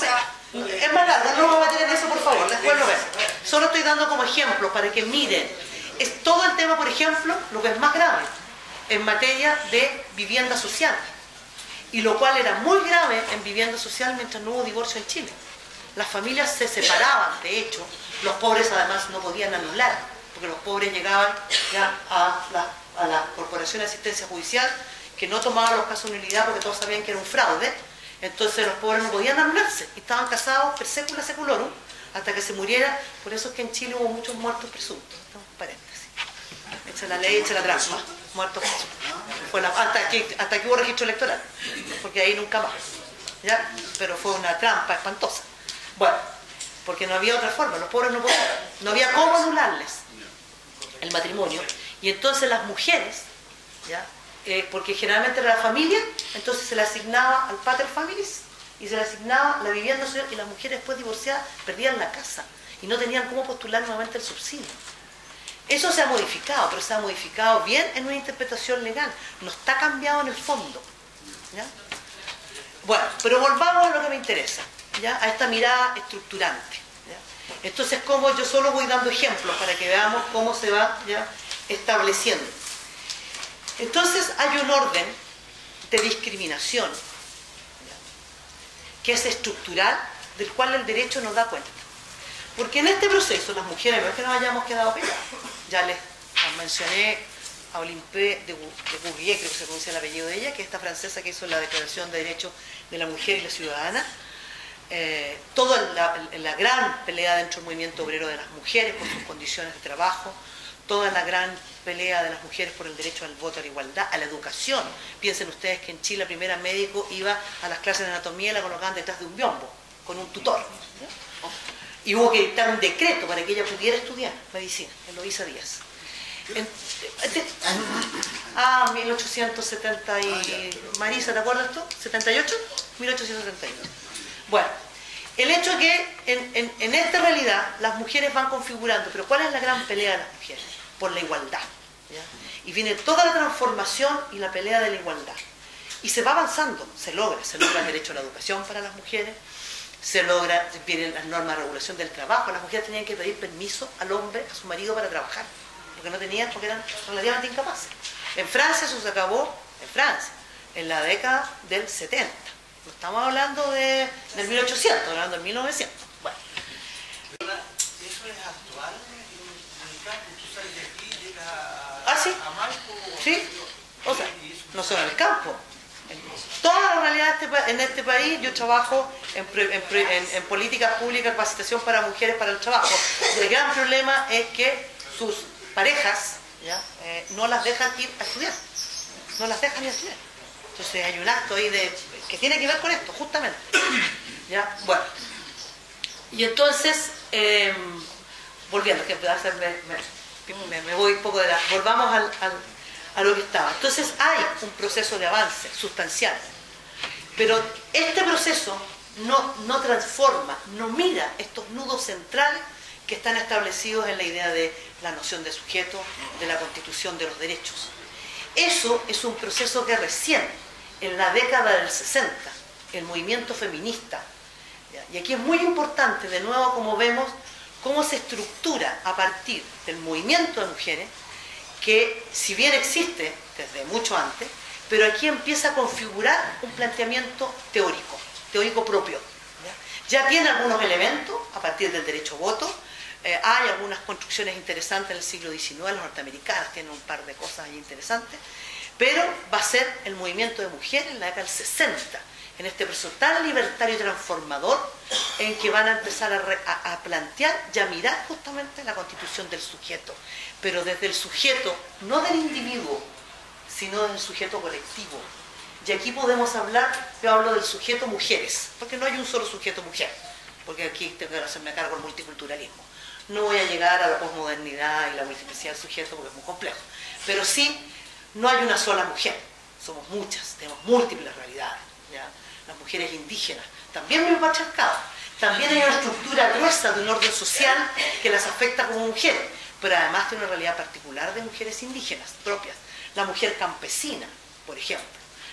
es más largo, no me voy a en eso, por favor, después lo ven. Solo estoy dando como ejemplo para que miren. Es todo el tema, por ejemplo, lo que es más grave, en materia de vivienda social. Y lo cual era muy grave en vivienda social mientras no hubo divorcio en Chile. Las familias se separaban, de hecho, los pobres además no podían anular, porque los pobres llegaban ya a la, Corporación de Asistencia Judicial, que no tomaba los casos de nulidad porque todos sabían que era un fraude, entonces los pobres no podían anularse y estaban casados per secula seculorum hasta que se muriera. Por eso es que en Chile hubo muchos muertos presuntos. Paréntesis. Echa la ley, echa la trampa. Muertos presuntos. hasta, aquí, hasta hubo registro electoral. Porque ahí nunca más. ¿ya? Pero fue una trampa espantosa. Bueno, porque no había otra forma. Los pobres no podían. No había cómo anularles el matrimonio. Y entonces las mujeres. Eh, porque generalmente era la familia, entonces se le asignaba al pater families y se le asignaba la vivienda social y las mujeres después divorciadas perdían la casa y no tenían cómo postular nuevamente el subsidio. Eso se ha modificado, pero se ha modificado bien en una interpretación legal, no está cambiado en el fondo. Bueno, pero volvamos a lo que me interesa, ¿ya? a esta mirada estructurante. Entonces, como yo solo voy dando ejemplos para que veamos cómo se va ¿ya? estableciendo. Entonces hay un orden de discriminación que es estructural, del cual el derecho nos da cuenta. Porque en este proceso las mujeres, no es que nos hayamos quedado pegadas, ya les mencioné a Olympe de Bourguier, creo que se pronuncia el apellido de ella, que es esta francesa que hizo la Declaración de Derechos de la Mujer y la Ciudadana, eh, toda la, la, gran pelea dentro del movimiento obrero de las mujeres por sus condiciones de trabajo, toda la gran pelea de las mujeres por el derecho al voto, a la igualdad, a la educación. Piensen ustedes que en Chile la primera médico iba a las clases de anatomía y la colocaban detrás de un biombo, con un tutor. Y hubo que dictar un decreto para que ella pudiera estudiar medicina, en Luisa Díaz. ah, 1870 y... Marisa, ¿te acuerdas tú? ¿78? 1878. Bueno, el hecho es que en, esta realidad las mujeres van configurando, pero ¿cuál es la gran pelea de las mujeres? Por la igualdad. Y viene toda la transformación y la pelea de la igualdad. Y se va avanzando, se logra, se logra el derecho a la educación para las mujeres, se logra, vienen las normas de regulación del trabajo, las mujeres tenían que pedir permiso al hombre, a su marido para trabajar, porque no tenían, porque eran relativamente incapaces. En Francia eso se acabó, en Francia, en la década del 70 no estamos hablando de, del 1800, estamos hablando del 1900. Bueno. ¿Eso es actual en el campo? ¿Tú sales de aquí, llegas a, ¿Ah, sí? a Malco? Sí. O sea, no solo en el campo. En toda la realidad este en este país yo trabajo en, en, en, políticas públicas, capacitación para mujeres para el trabajo. el gran problema es que sus parejas ¿ya? Eh, no las dejan ir a estudiar. No las dejan ir a estudiar. Entonces hay un acto ahí de, que tiene que ver con esto, justamente. ¿Ya? Bueno. Y entonces, em, volviendo, que me, voy un poco de la... Volvamos al, a lo que estaba. Entonces hay un proceso de avance sustancial. Pero este proceso no, no transforma, no mira estos nudos centrales que están establecidos en la idea de la noción de sujeto, de la constitución de los derechos. Eso es un proceso que recién, en la década del 60, el movimiento feminista, y aquí es muy importante, de nuevo, como vemos, cómo se estructura a partir del movimiento de mujeres, que si bien existe desde mucho antes, pero aquí empieza a configurar un planteamiento teórico, teórico propio. Ya, tiene algunos elementos a partir del derecho a voto, eh, hay algunas construcciones interesantes en el siglo XIX, los norteamericanos tienen un par de cosas ahí interesantes, pero va a ser el movimiento de mujeres en la década del 60, en este proceso tan libertario y transformador, en que van a empezar a, plantear y a mirar justamente la constitución del sujeto, pero desde el sujeto, no del individuo, sino del sujeto colectivo. Y aquí podemos hablar, yo hablo del sujeto mujeres, porque no hay un solo sujeto mujer, porque aquí tengo que hacerme cargo del multiculturalismo. No voy a llegar a la posmodernidad y la multiplicidad del sujeto porque es muy complejo, pero sí, no hay una sola mujer, somos muchas, tenemos múltiples realidades. Las mujeres indígenas, también muy machacadas, también hay una estructura gruesa de un orden social que las afecta como mujeres, pero además tiene una realidad particular de mujeres indígenas propias la mujer campesina, por ejemplo,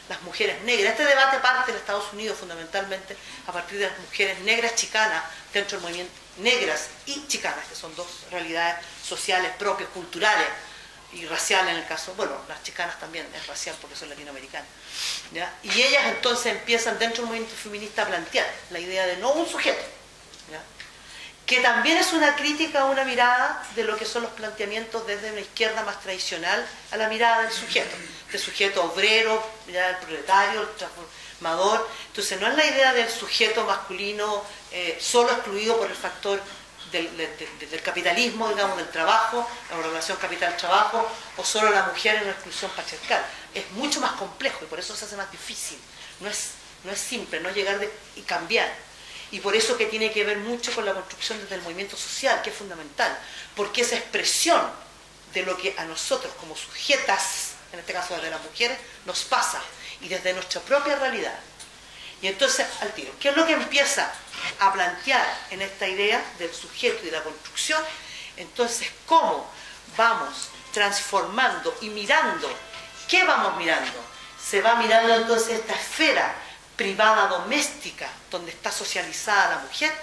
las mujeres negras. Este debate parte en Estados Unidos fundamentalmente a partir de las mujeres negras chicanas dentro del movimiento, negras y chicanas, que son dos realidades sociales propias, culturales y raciales en el caso, bueno, las chicanas también es racial porque son latinoamericanas. Y ellas entonces empiezan dentro del movimiento feminista a plantear la idea de no un sujeto, que también es una crítica, una mirada de lo que son los planteamientos desde una izquierda más tradicional a la mirada del sujeto, del sujeto obrero, ya el proletario, el transformador. Entonces no es la idea del sujeto masculino eh, solo excluido por el factor del, capitalismo, digamos, del trabajo, la relación capital-trabajo, o solo la mujer en la exclusión patriarcal. Es mucho más complejo y por eso se hace más difícil. No es, no es simple, no llegar y cambiar y por eso que tiene que ver mucho con la construcción desde el movimiento social, que es fundamental, porque esa expresión de lo que a nosotros como sujetas, en este caso desde las mujeres, nos pasa y desde nuestra propia realidad. Y entonces, al tiro, ¿qué es lo que empieza a plantear en esta idea del sujeto y de la construcción? Entonces, ¿cómo vamos transformando y mirando? ¿Qué vamos mirando? Se va mirando entonces esta esfera privada doméstica, donde está socializada la mujer,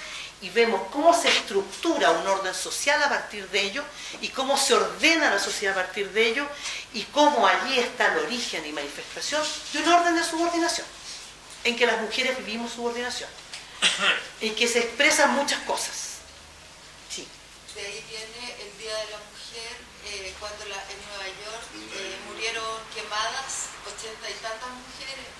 y vemos cómo se estructura un orden social a partir de ello, y cómo se ordena la sociedad a partir de ello, y cómo allí está el origen y manifestación de un orden de subordinación, en que las mujeres vivimos subordinación, en que se expresan muchas cosas. Sí. De ahí viene el Día de la Mujer, eh, cuando en Nueva York eh, murieron quemadas ochenta y tantas mujeres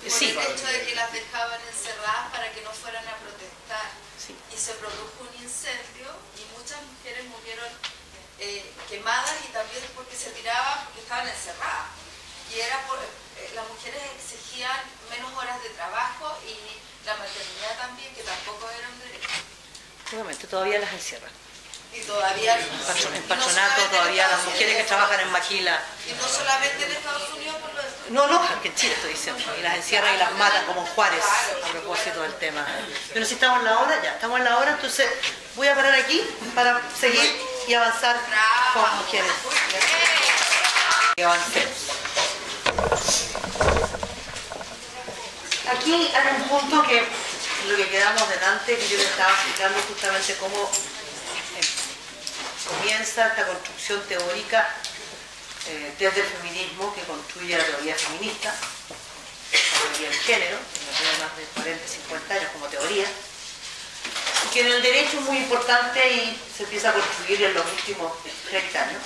por el hecho de que las dejaban encerradas para que no fueran a protestar. Y se produjo un incendio y muchas mujeres murieron eh, quemadas y también porque se tiraban porque estaban encerradas. Y era por, eh, las mujeres exigían menos horas de trabajo y la maternidad también, que tampoco era un derecho. Obviamente, todavía las encierran. Y todavía... En patronato, todavía las mujeres que trabajan en maquila. Y no solamente en Estados Unidos, por lo no, no, que en Chile estoy diciendo. Y las encierran y las matan como Juárez, a propósito del tema. Pero si estamos en la hora, ya, estamos en la hora, entonces voy a parar aquí para seguir y avanzar con las mujeres. Y avancemos. Aquí hay un punto que lo que quedamos delante, que yo les estaba explicando justamente cómo eh, comienza esta construcción teórica eh, desde el feminismo que construye la teoría feminista, la teoría del género, que tiene más de 40, 50 años como teoría, y que en el derecho es muy importante y se empieza a construir en los últimos 30 años,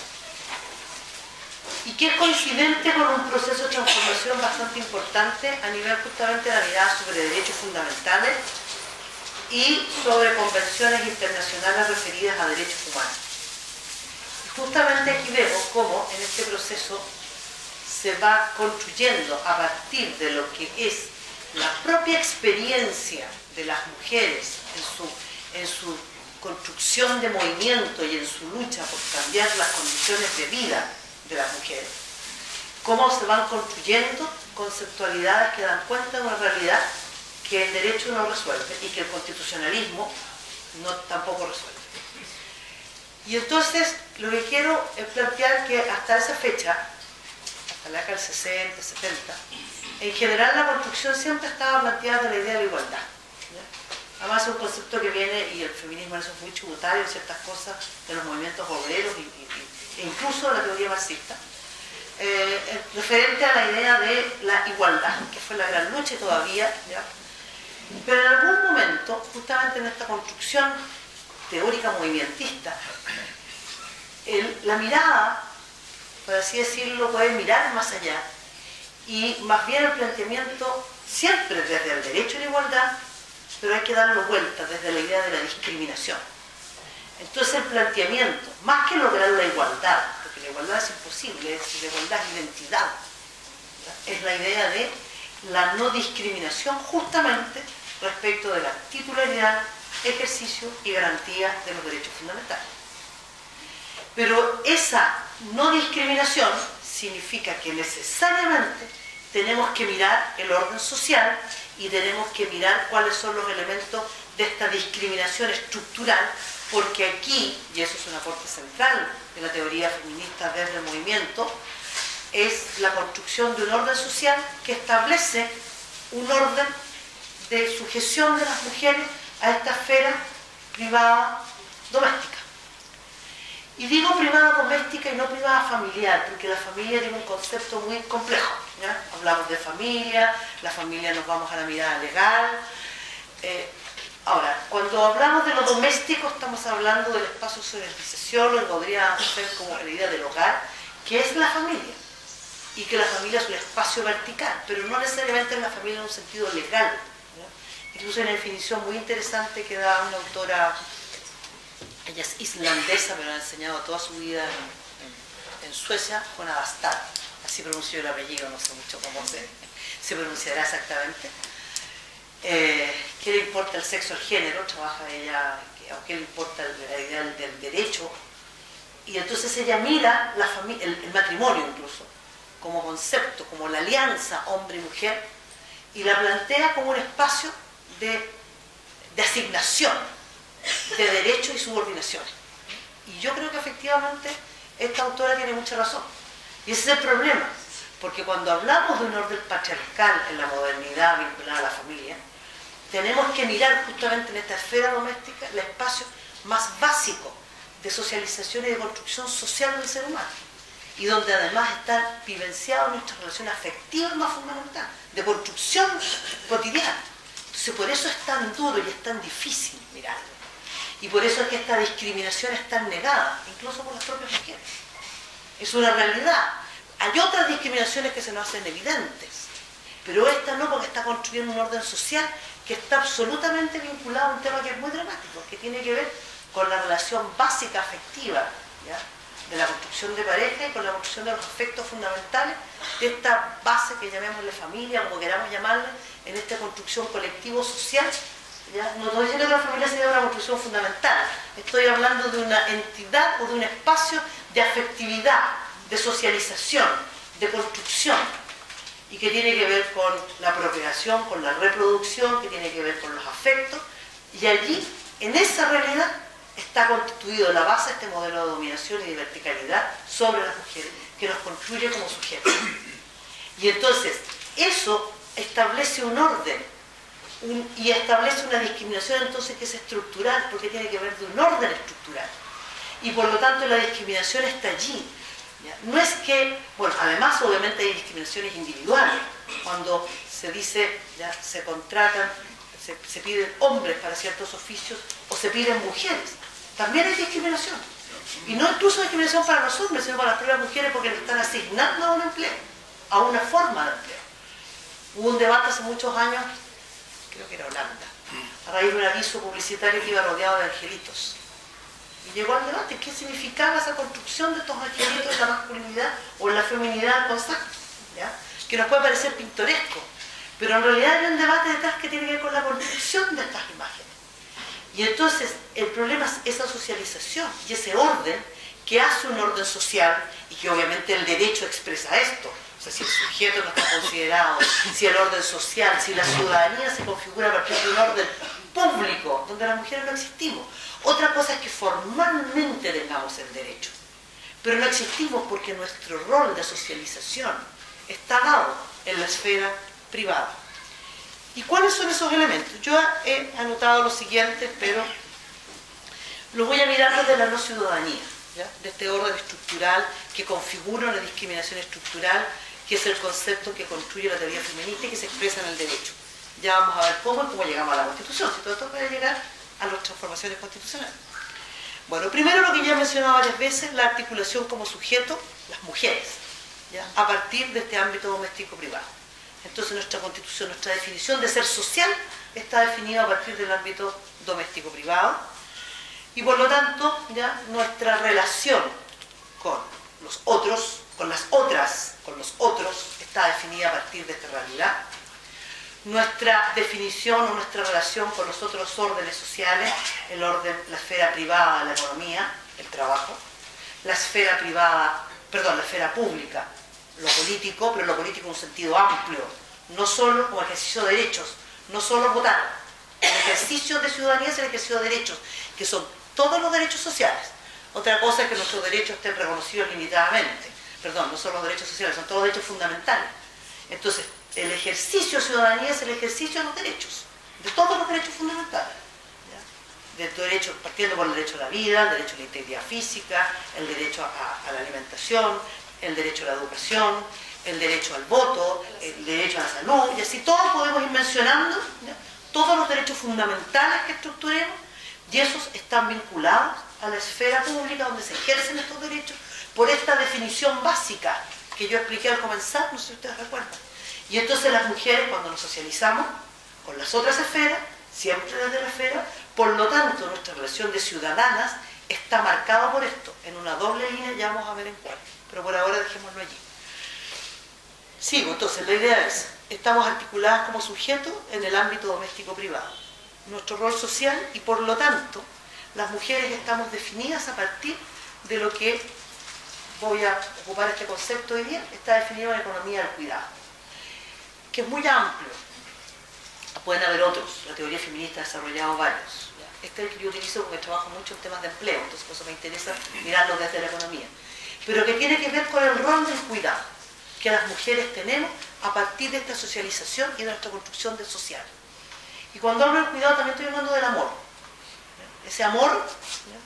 y que es coincidente con un proceso de transformación bastante importante a nivel justamente de la mirada sobre derechos fundamentales y sobre convenciones internacionales referidas a derechos humanos. Justamente aquí vemos cómo en este proceso se va construyendo a partir de lo que es la propia experiencia de las mujeres en su, construcción de movimiento y en su lucha por cambiar las condiciones de vida de las mujeres, cómo se van construyendo conceptualidades que dan cuenta de una realidad que el derecho no resuelve y que el constitucionalismo no, tampoco resuelve. Y entonces lo que quiero es plantear que hasta esa fecha, hasta la década del 60, 70, en general la construcción siempre estaba planteada la idea de la igualdad. Además es un concepto que viene, y el feminismo es muy tributario en ciertas cosas de los movimientos obreros e incluso de la teoría marxista, eh, referente a la idea de la igualdad, que fue la gran lucha todavía, pero en algún momento, justamente en esta construcción teórica movimentista, la mirada, por así decirlo, puede mirar más allá y más bien el planteamiento siempre desde el derecho a la igualdad, pero hay que darlo vuelta desde la idea de la discriminación. Entonces el planteamiento, más que lograr la igualdad, porque la igualdad es imposible, es la igualdad es identidad, es la idea de la no discriminación justamente respecto de la titularidad, ejercicio y garantía de los derechos fundamentales. Pero esa no discriminación significa que necesariamente tenemos que mirar el orden social y tenemos que mirar cuáles son los elementos de esta discriminación estructural, porque aquí, y eso es una aporte central de la teoría feminista desde el movimiento, es la construcción de un orden social que establece un orden de sujeción de las mujeres a esta esfera privada doméstica. Y digo privada doméstica y no privada familiar, porque la familia tiene un concepto muy complejo. Hablamos de familia, la familia nos vamos a la mirada legal. Eh, ahora, cuando hablamos de lo doméstico, estamos hablando del espacio de socialización, lo podría ser como la idea del hogar, que es la familia. Y que la familia es un espacio vertical, pero no necesariamente la familia en un sentido legal. Incluso hay una definición muy interesante que da una autora, ella es islandesa, pero ha enseñado toda su vida en, Suecia, Juana Bastard. Así pronunció el apellido, no sé mucho cómo se, se pronunciará exactamente. Eh, ¿Qué le importa el sexo, el género? Trabaja ella, ¿qué le importa la idea del, derecho? Y entonces ella mira la el, el matrimonio incluso, como concepto, como la alianza hombre y la plantea como un espacio de, asignación de derechos y subordinaciones. Y yo creo que efectivamente esta autora tiene mucha razón. Y ese es el problema, porque cuando hablamos de un orden patriarcal en la modernidad vinculada a la familia, tenemos que mirar justamente en esta esfera doméstica el espacio más básico de socialización y de construcción social del ser humano, y donde además está vivenciada nuestra relación afectiva más fundamental, de construcción cotidiana. Entonces por eso es tan duro y es tan difícil mirarlo. Y por eso es que esta discriminación es tan negada, incluso por las propias mujeres. Es una realidad. Hay otras discriminaciones que se nos hacen evidentes, pero esta no porque está construyendo un orden social que está absolutamente vinculado a un tema que es muy dramático, que tiene que ver con la relación básica afectiva de la construcción de pareja y con la construcción de los afectos fundamentales de esta base que llamémosle familia, como queramos llamarle, en esta construcción colectivo-social. No estoy diciendo que la familia sea una construcción fundamental, estoy hablando de una entidad o de un espacio de afectividad, de socialización, de construcción, y que tiene que ver con la procreación, con la reproducción, que tiene que ver con los afectos, y allí, en esa realidad, está constituido la base de este modelo de dominación y de verticalidad sobre las mujeres, que nos construye como sujetos. Y entonces, eso establece un orden y establece una discriminación entonces que es estructural, porque tiene que ver de un orden estructural. Y por lo tanto la discriminación está allí. No es que, bueno, además obviamente hay discriminaciones individuales, cuando se dice, ya se contratan, se, piden hombres para ciertos oficios o se piden mujeres. También hay discriminación. Y no incluso discriminación para los hombres, sino para las propias mujeres porque le están asignando a un empleo, a una forma de empleo. Hubo un debate hace muchos años, creo que era Holanda, a raíz de un aviso publicitario que iba rodeado de angelitos. Y llegó al debate, ¿qué significaba esa construcción de estos angelitos en la masculinidad o la feminidad constante? Que nos puede parecer pintoresco, pero en realidad hay un debate detrás que tiene que ver con la construcción de estas imágenes. Y entonces el problema es esa socialización y ese orden que hace un orden social y que obviamente el derecho expresa esto, sea, si el sujeto no está considerado, si el orden social, si la ciudadanía se configura a partir de un orden público, donde las mujeres no existimos. Otra cosa es que formalmente tengamos el derecho, pero no existimos porque nuestro rol de socialización está dado en la esfera privada. ¿Y cuáles son esos elementos? Yo he anotado lo siguiente, pero lo voy a mirar desde la no ciudadanía, de este orden estructural que configura una discriminación estructural, que es el concepto que construye la teoría feminista y que se expresa en el derecho. Ya vamos a ver cómo y cómo llegamos a la Constitución, si todo esto puede llegar a las transformaciones constitucionales. Bueno, primero lo que ya he mencionado varias veces, la articulación como sujeto, las mujeres, a partir de este ámbito doméstico privado. Entonces nuestra constitución, nuestra definición de ser social está definida a partir del ámbito doméstico privado y por lo tanto ya nuestra relación con los otros, con las otras, con los otros, está definida a partir de esta realidad. Nuestra definición o nuestra relación con los otros órdenes sociales, el orden, la esfera privada, la economía, el trabajo, la esfera privada, perdón, la esfera pública, lo político, pero lo político en un sentido amplio, no solo como ejercicio de derechos, no solo votar. El ejercicio de ciudadanía es el ejercicio de derechos, que son todos los derechos sociales. Otra cosa es que nuestros derechos estén reconocidos limitadamente. Perdón, no son los derechos sociales, son todos los derechos fundamentales. Entonces, el ejercicio de ciudadanía es el ejercicio de los derechos, de todos los derechos fundamentales. Del derecho, partiendo por el derecho a la vida, el derecho a la integridad física, el derecho a la alimentación, el derecho a la educación, el derecho al voto, el derecho a la salud, y así todos podemos ir mencionando todos los derechos fundamentales que estructuremos, y esos están vinculados a la esfera pública donde se ejercen estos derechos por esta definición básica que yo expliqué al comenzar, no sé si ustedes recuerdan. Y entonces las mujeres cuando nos socializamos con las otras esferas, siempre desde la esfera, por lo tanto nuestra relación de ciudadanas está marcada por esto, en una doble línea, ya vamos a ver en cuál, pero por ahora dejémoslo allí. Sigo, entonces la idea es, estamos articuladas como sujetos en el ámbito doméstico privado, nuestro rol social y por lo tanto las mujeres estamos definidas a partir de lo que voy a ocupar este concepto hoy día, está definido en la economía del cuidado, que es muy amplio. Pueden haber otros, la teoría feminista ha desarrollado varios. Este es el que yo utilizo porque trabajo mucho en temas de empleo, entonces por eso me interesa mirarlo desde la economía. Pero que tiene que ver con el rol del cuidado que las mujeres tenemos a partir de esta socialización y de nuestra construcción de social. Y cuando hablo del cuidado también estoy hablando del amor. Ese amor,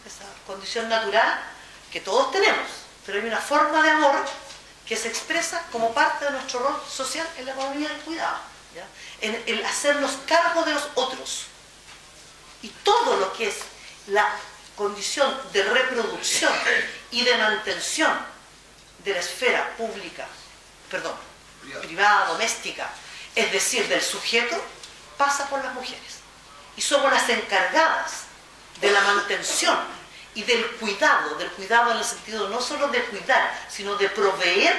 esa condición natural que todos tenemos, pero hay una forma de amor que se expresa como parte de nuestro rol social en la economía del cuidado, en el hacernos cargo de los otros. Y todo lo que es la condición de reproducción y de mantención de la esfera pública perdón, privada, doméstica, es decir, del sujeto, pasa por las mujeres. Y somos las encargadas de la mantención y del cuidado, del cuidado en el sentido no solo de cuidar, sino de proveer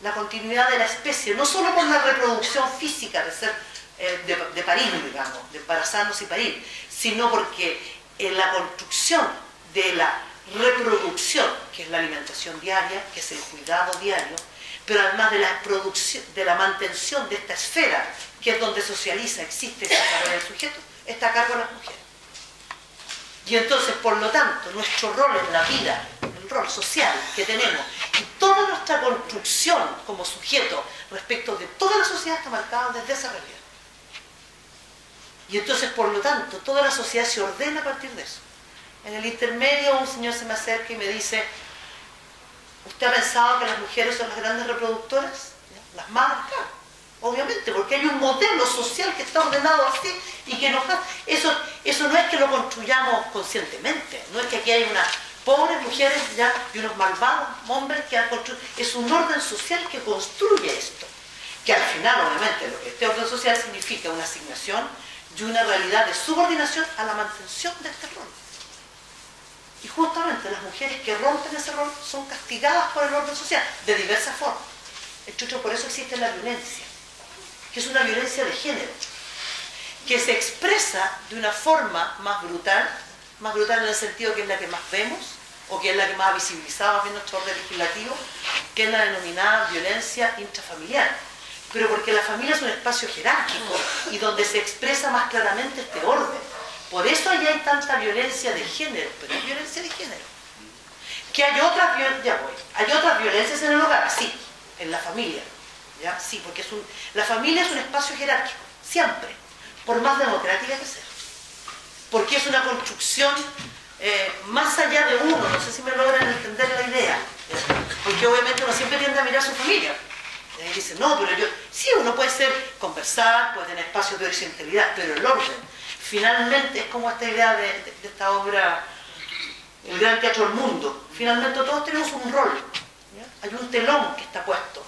la continuidad de la especie, no solo por la reproducción física de ser eh, de, parir, digamos, de embarazarnos y parir, sino porque en la construcción de la reproducción, que es la alimentación diaria, que es el cuidado diario, pero además de la producción, de la mantención de esta esfera, que es donde socializa, existe esa carrera del sujeto, está a cargo de las mujeres. Y entonces, por lo tanto, nuestro rol en la vida, el rol social que tenemos, y toda nuestra construcción como sujeto respecto de toda la sociedad está marcada desde esa realidad. Y entonces, por lo tanto, toda la sociedad se ordena a partir de eso. En el intermedio un señor se me acerca y me dice, ¿Usted ha pensado que las mujeres son las grandes reproductoras? Las madres, claro, obviamente, porque hay un modelo social que está ordenado así y que nos eso, eso no es que lo construyamos conscientemente, no es que aquí hay unas pobres mujeres ya y unos malvados hombres que han construido, es un orden social que construye esto, que al final, obviamente, lo que este orden social significa una asignación y una realidad de subordinación a la mantención de este rol. Y justamente las mujeres que rompen ese rol son castigadas por el orden social, de diversas formas. Chucho, por eso existe la violencia, que es una violencia de género, que se expresa de una forma más brutal, más brutal en el sentido que es la que más vemos, o que es la que más ha visibilizado en nuestro orden legislativo, que es la denominada violencia intrafamiliar. Pero porque la familia es un espacio jerárquico y donde se expresa más claramente este orden. Por eso allá hay tanta violencia de género, pero es violencia de género. Que hay otras, ya voy, hay otras violencias en el hogar, sí, en la familia, Sí, porque la familia es un espacio jerárquico, siempre, por más democrática que sea. Porque es una construcción eh, más allá de uno, no sé si me logran entender la idea, porque obviamente uno siempre tiende a mirar a su familia. Y dice, no, pero yo, sí, uno puede ser, conversar, puede tener espacios de horizontalidad, pero el orden, finalmente es como esta idea de, esta obra, el gran teatro del mundo, finalmente todos tenemos un rol, hay un telón que está puesto,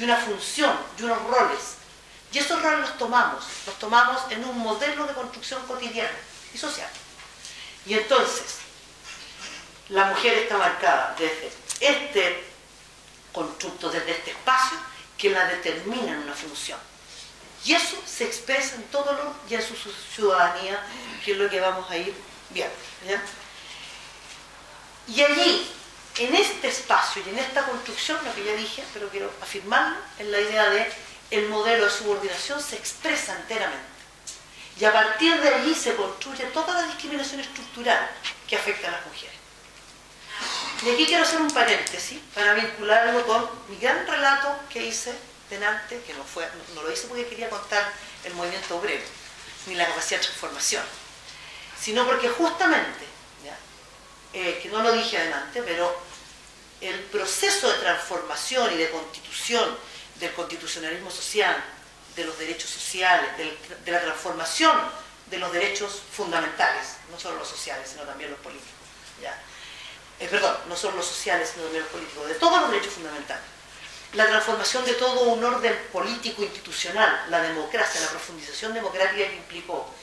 y una función, y unos roles, y esos roles los tomamos, los tomamos en un modelo de construcción cotidiana y social. Y entonces, la mujer está marcada desde este constructo, desde este espacio, que la determina en una función. Y eso se expresa en todo lo y en su ciudadanía, que es lo que vamos a ir viendo. Y allí, en este espacio y en esta construcción, lo que ya dije, pero quiero afirmarlo, es la idea de el modelo de subordinación se expresa enteramente. Y a partir de allí se construye toda la discriminación estructural que afecta a las mujeres. Y aquí quiero hacer un paréntesis para vincularlo con mi gran relato que hice delante, que no, fue, no lo hice porque quería contar el movimiento obrero, ni la capacidad de transformación, sino porque justamente, eh, que no lo dije adelante, pero el proceso de transformación y de constitución del constitucionalismo social, de los derechos sociales, de la transformación de los derechos fundamentales, no solo los sociales, sino también los políticos. ¿ya? Eh, perdón, no solo los sociales, sino también los políticos, de todos los derechos fundamentales. La transformación de todo un orden político institucional, la democracia, la profundización democrática que implicó,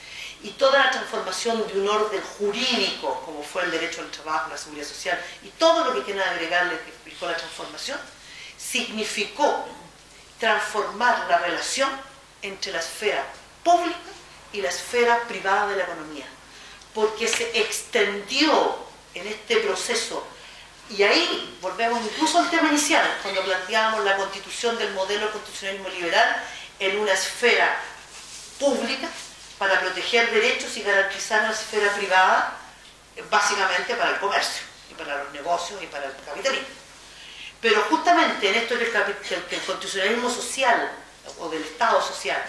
y toda la transformación de un orden jurídico, como fue el derecho al trabajo, la seguridad social, y todo lo que quiera agregarle que implicó la transformación, significó transformar la relación entre la esfera pública y la esfera privada de la economía, porque se extendió en este proceso, y ahí volvemos incluso al tema inicial, cuando planteábamos la constitución del modelo constitucionalismo liberal en una esfera pública para proteger derechos y garantizar la esfera privada, básicamente para el comercio, y para los negocios y para el capitalismo. Pero justamente en esto del el constitucionalismo social o del Estado social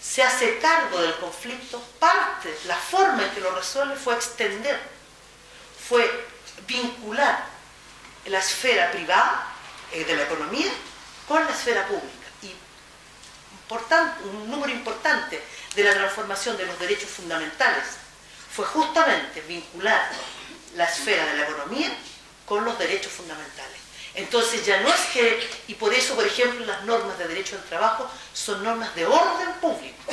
se hace cargo del conflicto, parte, la forma en que lo resuelve fue extender, fue vincular la esfera privada eh, de la economía con la esfera pública. Y un número importante de la transformación de los derechos fundamentales fue justamente vincular la esfera de la economía con los derechos fundamentales. Entonces ya no es que, y por eso, por ejemplo, las normas de derecho al trabajo son normas de orden público,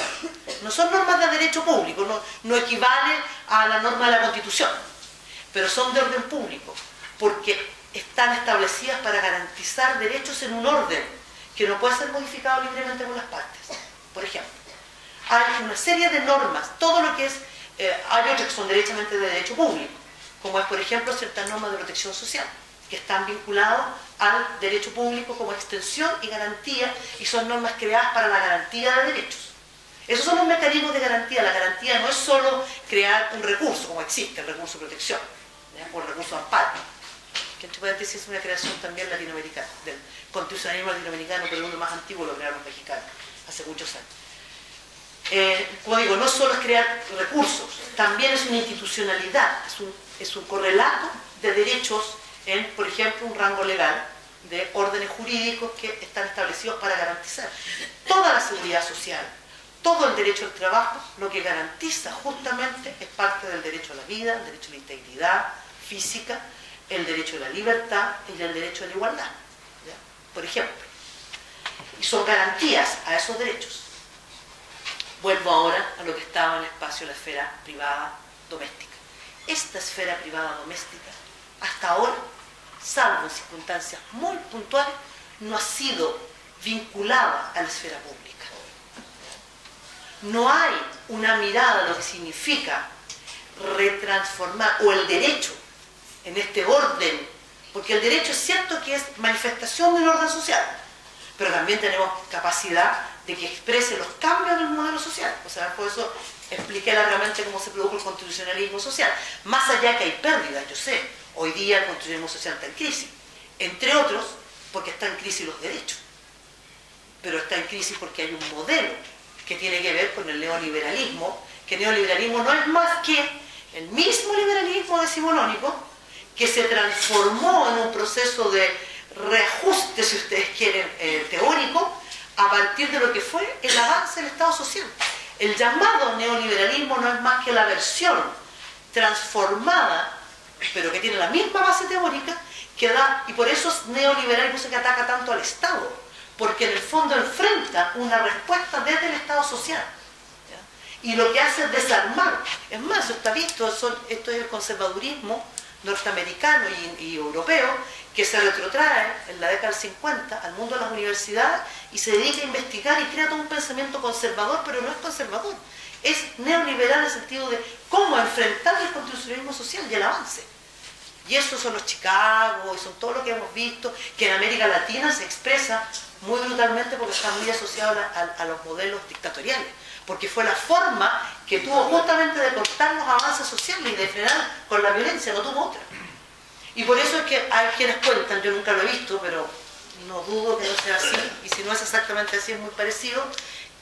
no son normas de derecho público, no, no equivale a la norma de la Constitución, pero son de orden público, porque están establecidas para garantizar derechos en un orden que no puede ser modificado libremente por las partes. Por ejemplo, hay una serie de normas, todo lo que es, eh, hay otras que son derechamente de derecho público, como es, por ejemplo, ciertas normas de protección social que están vinculados al derecho público como extensión y garantía y son normas creadas para la garantía de derechos. Esos son los mecanismos de garantía. La garantía no es solo crear un recurso, como existe el recurso de protección, o el recurso de amparo, que entre paréntesis es una creación también latinoamericana, del constitucionalismo latinoamericano, pero uno más antiguo lo crearon los mexicanos, hace muchos años. Eh, como digo, no solo es crear recursos, también es una institucionalidad, es un, es un correlato de derechos en, por ejemplo, un rango legal de órdenes jurídicos que están establecidos para garantizar toda la seguridad social, todo el derecho al trabajo, lo que garantiza justamente es parte del derecho a la vida, el derecho a la integridad física, el derecho a la libertad y el derecho a la igualdad, por ejemplo. Y son garantías a esos derechos. Vuelvo ahora a lo que estaba en el espacio la esfera privada doméstica. Esta esfera privada doméstica, hasta ahora, salvo en circunstancias muy puntuales, no ha sido vinculada a la esfera pública. No hay una mirada de lo que significa retransformar, o el derecho en este orden, porque el derecho es cierto que es manifestación del orden social, pero también tenemos capacidad de que exprese los cambios del modelo social. O sea, por eso expliqué largamente cómo se produjo el constitucionalismo social. Más allá que hay pérdidas, yo sé, hoy día el constitucionalismo social está en crisis, entre otros porque están en crisis los derechos, pero está en crisis porque hay un modelo que tiene que ver con el neoliberalismo, que neoliberalismo no es más que el mismo liberalismo decimonónico que se transformó en un proceso de reajuste, si ustedes quieren, eh, teórico, a partir de lo que fue el avance del Estado social. El llamado neoliberalismo no es más que la versión transformada, pero que tiene la misma base teórica, que da, y por eso es neoliberalismo se que ataca tanto al Estado, porque en el fondo enfrenta una respuesta desde el Estado social. Y lo que hace es desarmar. Es más, está visto, esto es el conservadurismo norteamericano y, europeo que se retrotrae en la década del 50 al mundo de las universidades y se dedica a investigar y crea todo un pensamiento conservador, pero no es conservador, es neoliberal en el sentido de cómo enfrentar el constitucionalismo social y el avance. Y eso son los Chicago, y son todo lo que hemos visto, que en América Latina se expresa muy brutalmente porque está muy asociado a los modelos dictatoriales porque fue la forma que tuvo justamente de cortar los avances sociales y de frenar con la violencia, no tuvo otra. Y por eso es que hay quienes cuentan, yo nunca lo he visto, pero no dudo que no sea así, y si no es exactamente así es muy parecido,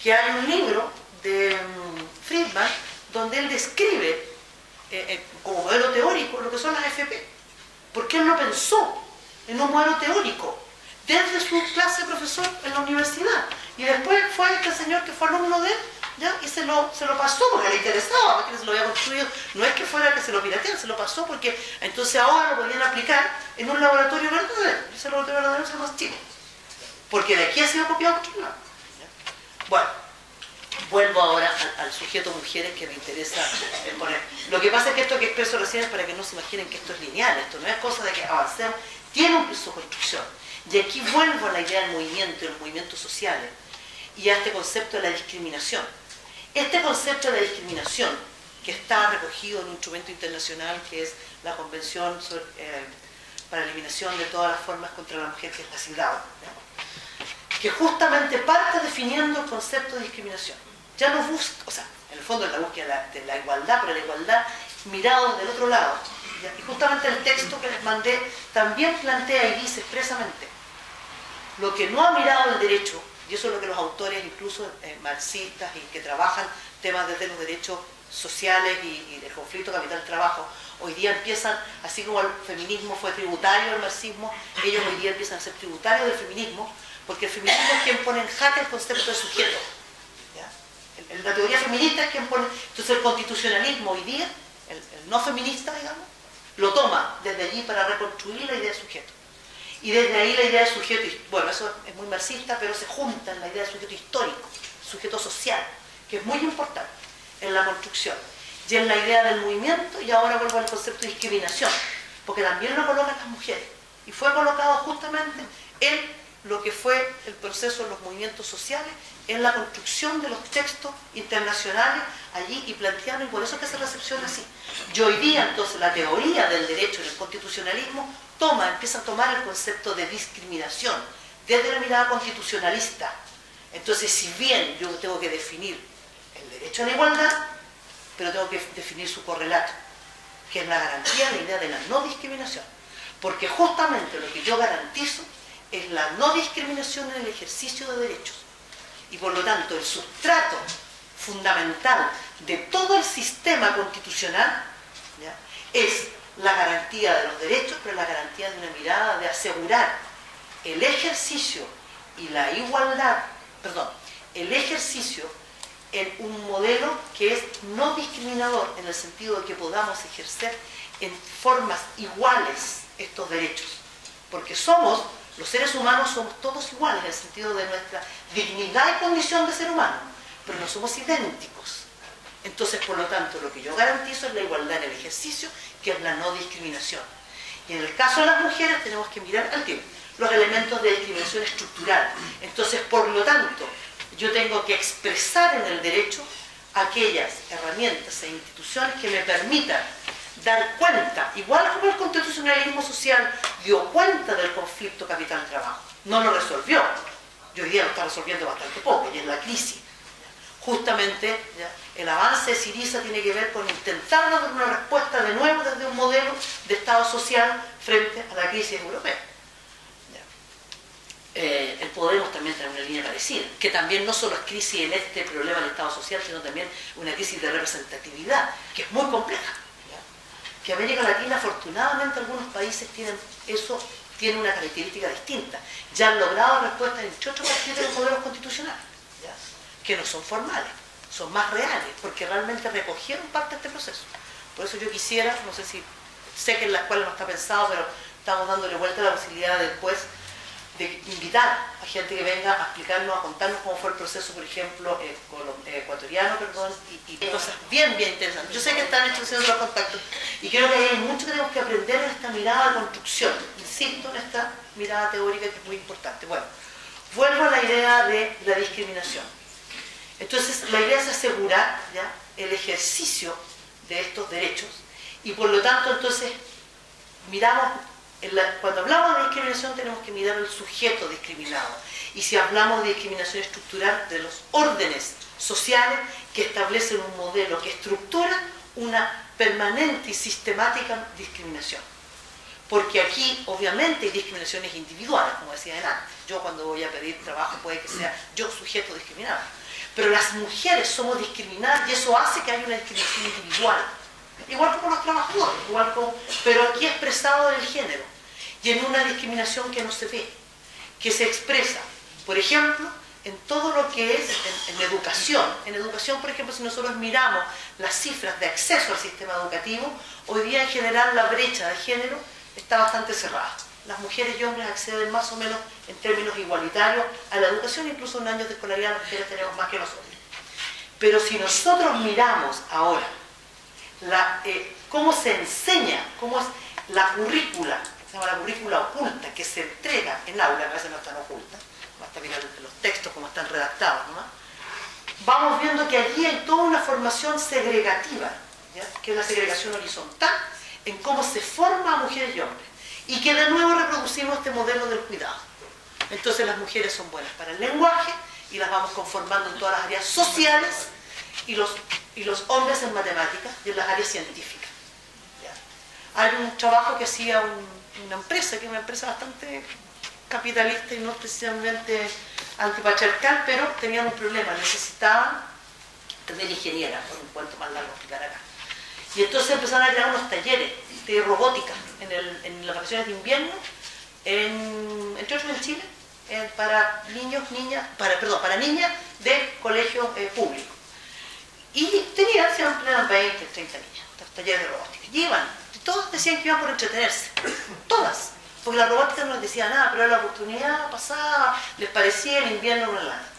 que hay un libro de mm, Friedman donde él describe eh, eh, como modelo teórico lo que son las FP, porque él lo pensó en un modelo teórico desde su clase profesor en la universidad. Y después fue este señor que fue alumno de él y se lo, se lo pasó porque le interesaba, porque se lo había construido. No es que fuera que se lo piratean, se lo pasó porque entonces ahora lo podían aplicar en un laboratorio verdadero. Ese laboratorio verdadero se llama Chile. Porque de aquí ha sido copiado por lado. Bueno, vuelvo ahora al, sujeto mujeres que me interesa poner. Lo que pasa es que esto que expreso recién es para que no se imaginen que esto es lineal, esto no es cosa de que avancemos, tiene un de construcción. Y aquí vuelvo a la idea del movimiento y los movimientos sociales y a este concepto de la discriminación este concepto de discriminación, que está recogido en un instrumento internacional que es la Convención eh, para la Eliminación de todas las formas contra la mujer, que es la que justamente parte definiendo el concepto de discriminación. Ya no busca, o sea, en el fondo es la búsqueda de la, igualdad, pero la igualdad mirado del otro lado. Y justamente el texto que les mandé también plantea y dice expresamente, lo que no ha mirado el derecho y eso es lo que los autores, incluso eh, marxistas y que trabajan temas desde los derechos sociales y, del conflicto capital-trabajo, hoy día empiezan, así como el feminismo fue tributario del marxismo, ellos hoy día empiezan a ser tributarios del feminismo, porque el feminismo es quien pone en jaque el concepto de sujeto. La teoría feminista es quien pone... Entonces el constitucionalismo hoy día, el no feminista, digamos, lo toma desde allí para reconstruir la idea de sujeto. Y desde ahí la idea de sujeto, bueno, eso es muy marxista, pero se junta en la idea de sujeto histórico, sujeto social, que es muy importante en la construcción. Y en la idea del movimiento, y ahora vuelvo al concepto de discriminación, porque también lo colocan las mujeres. Y fue colocado justamente en lo que fue el proceso de los movimientos sociales, en la construcción de los textos internacionales allí y planteando, y por eso que se recepciona así. Y hoy día, entonces, la teoría del derecho en el constitucionalismo toma, empieza a tomar el concepto de discriminación desde la mirada constitucionalista. Entonces, si bien yo tengo que definir el derecho a la igualdad, pero tengo que definir su correlato, que es la garantía de la idea de la no discriminación. Porque justamente lo que yo garantizo es la no discriminación en el ejercicio de derechos. Y por lo tanto, el sustrato fundamental de todo el sistema constitucional es la garantía de los derechos, pero la garantía de una mirada de asegurar el ejercicio y la igualdad, perdón, el ejercicio en un modelo que es no discriminador en el sentido de que podamos ejercer en formas iguales estos derechos. Porque somos, los seres humanos somos todos iguales en el sentido de nuestra dignidad y condición de ser humano, pero no somos idénticos. Entonces, por lo tanto, lo que yo garantizo es la igualdad en el ejercicio, que es la no discriminación. Y en el caso de las mujeres tenemos que mirar al tiempo los elementos de discriminación estructural. Entonces, por lo tanto, yo tengo que expresar en el derecho aquellas herramientas e instituciones que me permitan dar cuenta, igual como el constitucionalismo social dio cuenta del conflicto capital-trabajo, no lo resolvió, y hoy día lo está resolviendo bastante poco, y es la crisis. Justamente el avance de Siriza tiene que ver con intentar dar una respuesta de nuevo desde un modelo de Estado social frente a la crisis europea. Eh, el Podemos también tiene una línea parecida, que también no solo es crisis en este problema del Estado social, sino también una crisis de representatividad, que es muy compleja. Que América Latina, afortunadamente, algunos países tienen eso, tiene una característica distinta. Ya han logrado respuestas en otros partidos de los modelos constitucionales, que no son formales, son más reales, porque realmente recogieron parte de este proceso. Por eso yo quisiera, no sé si, sé que en la escuela no está pensado, pero estamos dándole vuelta a la posibilidad después de invitar a gente que venga a explicarnos, a contarnos cómo fue el proceso, por ejemplo, eh, eh, ecuatoriano, perdón, y, cosas bien, bien interesantes. Yo sé que están hechos los contactos y creo que hay mucho que tenemos que aprender en esta mirada de construcción, insisto en esta mirada teórica que es muy importante. Bueno, vuelvo a la idea de la discriminación. Entonces, la idea es asegurar ¿ya? el ejercicio de estos derechos y por lo tanto, entonces, miramos cuando hablamos de discriminación tenemos que mirar al sujeto discriminado. Y si hablamos de discriminación estructural, de los órdenes sociales que establecen un modelo que estructura una permanente y sistemática discriminación. Porque aquí, obviamente, hay discriminaciones individuales, como decía antes. Yo cuando voy a pedir trabajo puede que sea yo sujeto discriminado. Pero las mujeres somos discriminadas y eso hace que haya una discriminación individual. Igual como los trabajadores, igual como, pero aquí expresado en el género y en una discriminación que no se ve, que se expresa, por ejemplo, en todo lo que es en, educación. En educación, por ejemplo, si nosotros miramos las cifras de acceso al sistema educativo, hoy día en general la brecha de género está bastante cerrada. Las mujeres y hombres acceden más o menos en términos igualitarios a la educación, incluso en años de escolaridad las mujeres tenemos más que los hombres. Pero si nosotros miramos ahora eh, cómo se enseña, cómo es la currícula se llama la currícula oculta, que se entrega en aula, a veces no están ocultas, basta mirar los textos como están redactados, ¿no? vamos viendo que allí hay toda una formación segregativa, que es la segregación horizontal, en cómo se forma a mujeres y hombres, y que de nuevo reproducimos este modelo del cuidado. Entonces las mujeres son buenas para el lenguaje y las vamos conformando en todas las áreas sociales y los, y los hombres en matemáticas y en las áreas científicas. Hay un trabajo que hacía un una empresa, que es una empresa bastante capitalista y no precisamente antipatriarcal, pero tenían un problema, necesitaban tener ingeniera, por un cuento más largo explicar acá. Y entonces empezaron a crear unos talleres de robótica en, las vacaciones de invierno, en, entre en Chile, para niños, niñas, para, perdón, para niñas de colegio eh. Y tenían, siempre eran 20, 30 niñas, talleres de robótica. Y iban todas decían que iban por entretenerse, todas, porque la robótica no les decía nada, pero la oportunidad pasaba, les parecía el invierno en lana.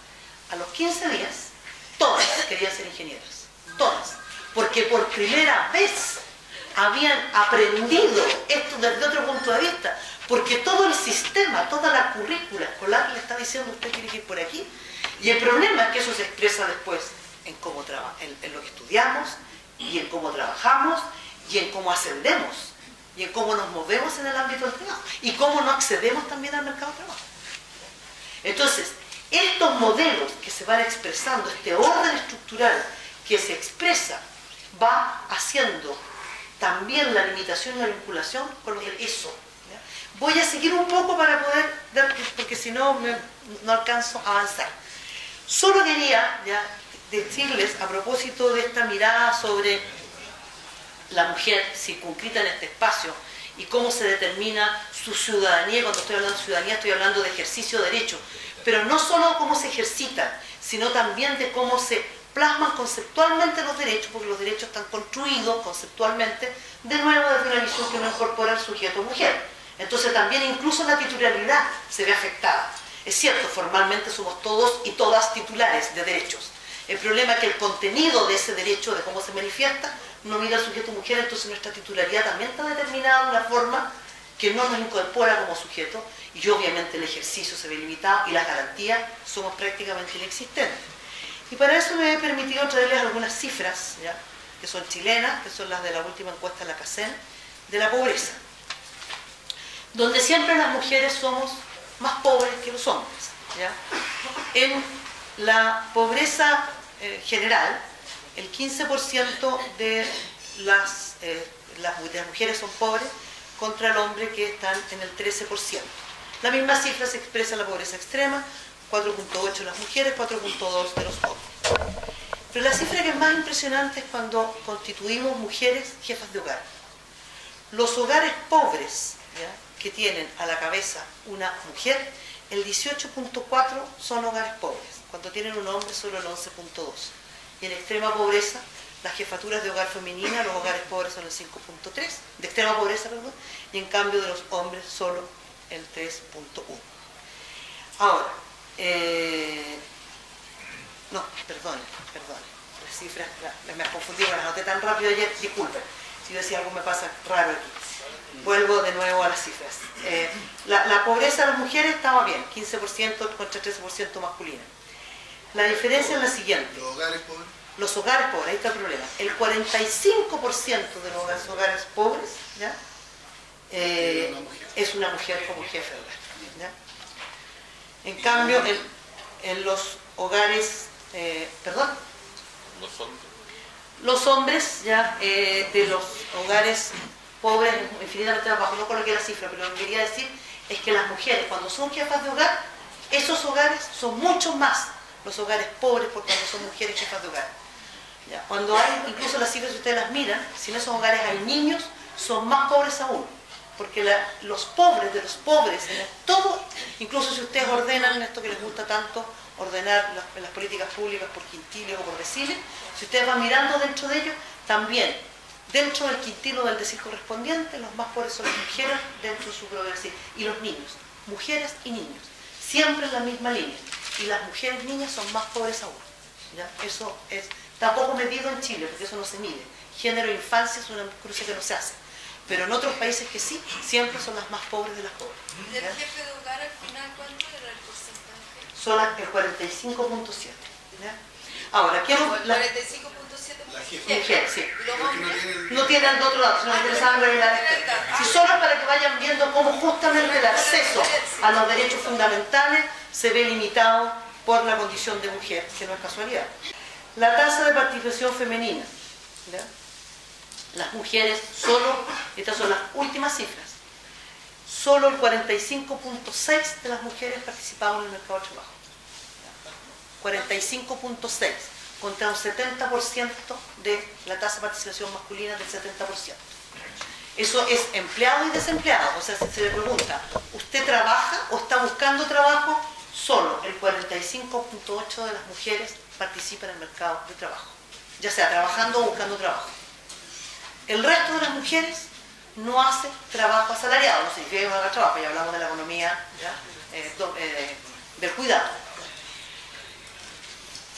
A los 15 días, todas querían ser ingenieras, todas, porque por primera vez habían aprendido esto desde otro punto de vista, porque todo el sistema, toda la currícula escolar le está diciendo usted tiene que ir por aquí, y el problema es que eso se expresa después en cómo en, en lo que estudiamos y en cómo trabajamos y en cómo ascendemos y en cómo nos movemos en el ámbito del trabajo y cómo no accedemos también al mercado de trabajo. Entonces, estos modelos que se van expresando, este orden estructural que se expresa, va haciendo también la limitación y la vinculación con los de eso. Voy a seguir un poco para poder, porque si no, no alcanzo a avanzar. Solo quería ya, decirles, a propósito de esta mirada sobre la mujer circunscrita en este espacio y cómo se determina su ciudadanía. Cuando estoy hablando de ciudadanía estoy hablando de ejercicio de derecho, pero no solo cómo se ejercitan, sino también de cómo se plasman conceptualmente los derechos, porque los derechos están construidos conceptualmente, de nuevo desde una visión que no incorpora al sujeto mujer. Entonces también incluso la titularidad se ve afectada. Es cierto, formalmente somos todos y todas titulares de derechos. El problema es que el contenido de ese derecho, de cómo se manifiesta, no mira al sujeto mujer, entonces nuestra titularidad también está determinada de una forma que no nos incorpora como sujeto y obviamente el ejercicio se ve limitado y las garantías somos prácticamente inexistentes. Y para eso me he permitido traerles algunas cifras que son chilenas, que son las de la última encuesta de la CACEN, de la pobreza, donde siempre las mujeres somos más pobres que los hombres. En la pobreza eh, general, el 15% de las, eh, las, las mujeres son pobres contra el hombre que están en el 13%. La misma cifra se expresa en la pobreza extrema, 4.8 de las mujeres, 4.2 de los hombres. Pero la cifra que es más impresionante es cuando constituimos mujeres jefas de hogar. Los hogares pobres, que tienen a la cabeza una mujer, el 18.4 son hogares pobres, cuando tienen un hombre solo el 11.2. Y en extrema pobreza, las jefaturas de hogar femenina, los hogares pobres son el 5.3, de extrema pobreza, perdón, y en cambio de los hombres solo el 3.1. Ahora, eh, no, perdone, perdone. Las cifras, me has confundido, las anoté tan rápido ayer, disculpen. Si yo decía algo me pasa raro aquí. Vuelvo de nuevo a las cifras. Eh, la, pobreza de las mujeres estaba bien, 15% contra 13% masculina. La diferencia es la siguiente. ¿Los hogares pobres? Los hogares pobres, ahí está el problema. El 45% de los hogares, pobres ¿ya? Eh, es una mujer como jefe de hogar. En cambio, en, los hogares, eh, perdón, los hombres, los hombres ya eh, de los hogares pobres, infinitamente más bajo, no coloqué la cifra, pero lo que quería decir es que las mujeres, cuando son jefas de hogar, esos hogares son mucho más los hogares pobres por cuando son mujeres jefas de hogar. Cuando hay, incluso las cifras, si ustedes las miran, si en esos hogares hay niños, son más pobres aún porque los pobres de los pobres, todo, incluso si ustedes ordenan esto que les gusta tanto, ordenar las, políticas públicas por quintiles o por deciles, si ustedes van mirando dentro de ellos, también dentro del quintilo del decil correspondiente, los más pobres son las mujeres dentro de su propio decil, y los niños, mujeres y niños, siempre en la misma línea, y las mujeres niñas son más pobres aún. Eso es tampoco medido en Chile, porque eso no se mide. Género e infancia es una cruce que no se hace pero en otros países que sí, siempre son las más pobres de las pobres. ¿Del jefe de hogar al final cuánto era el porcentaje? Son el 45.7. Ahora, quiero... El 45.7 la jefe. sí. No tienen otro dato, no interesaban revelar esto. Si solo para que vayan viendo cómo justamente el acceso a los derechos fundamentales se ve limitado por la condición de mujer, que no es casualidad. La tasa de participación femenina. ¿ya? Las mujeres, solo, estas son las últimas cifras, solo el 45.6 de las mujeres participaban en el mercado de trabajo. 45.6 contra un 70% de la tasa de participación masculina del 70%. Eso es empleado y desempleado. O sea, si se le pregunta, ¿usted trabaja o está buscando trabajo? Solo el 45.8 de las mujeres participan en el mercado de trabajo, ya sea trabajando o buscando trabajo. El resto de las mujeres no hace trabajo asalariado, no significa que no haga trabajo, ya hablamos de la economía eh, eh, del cuidado.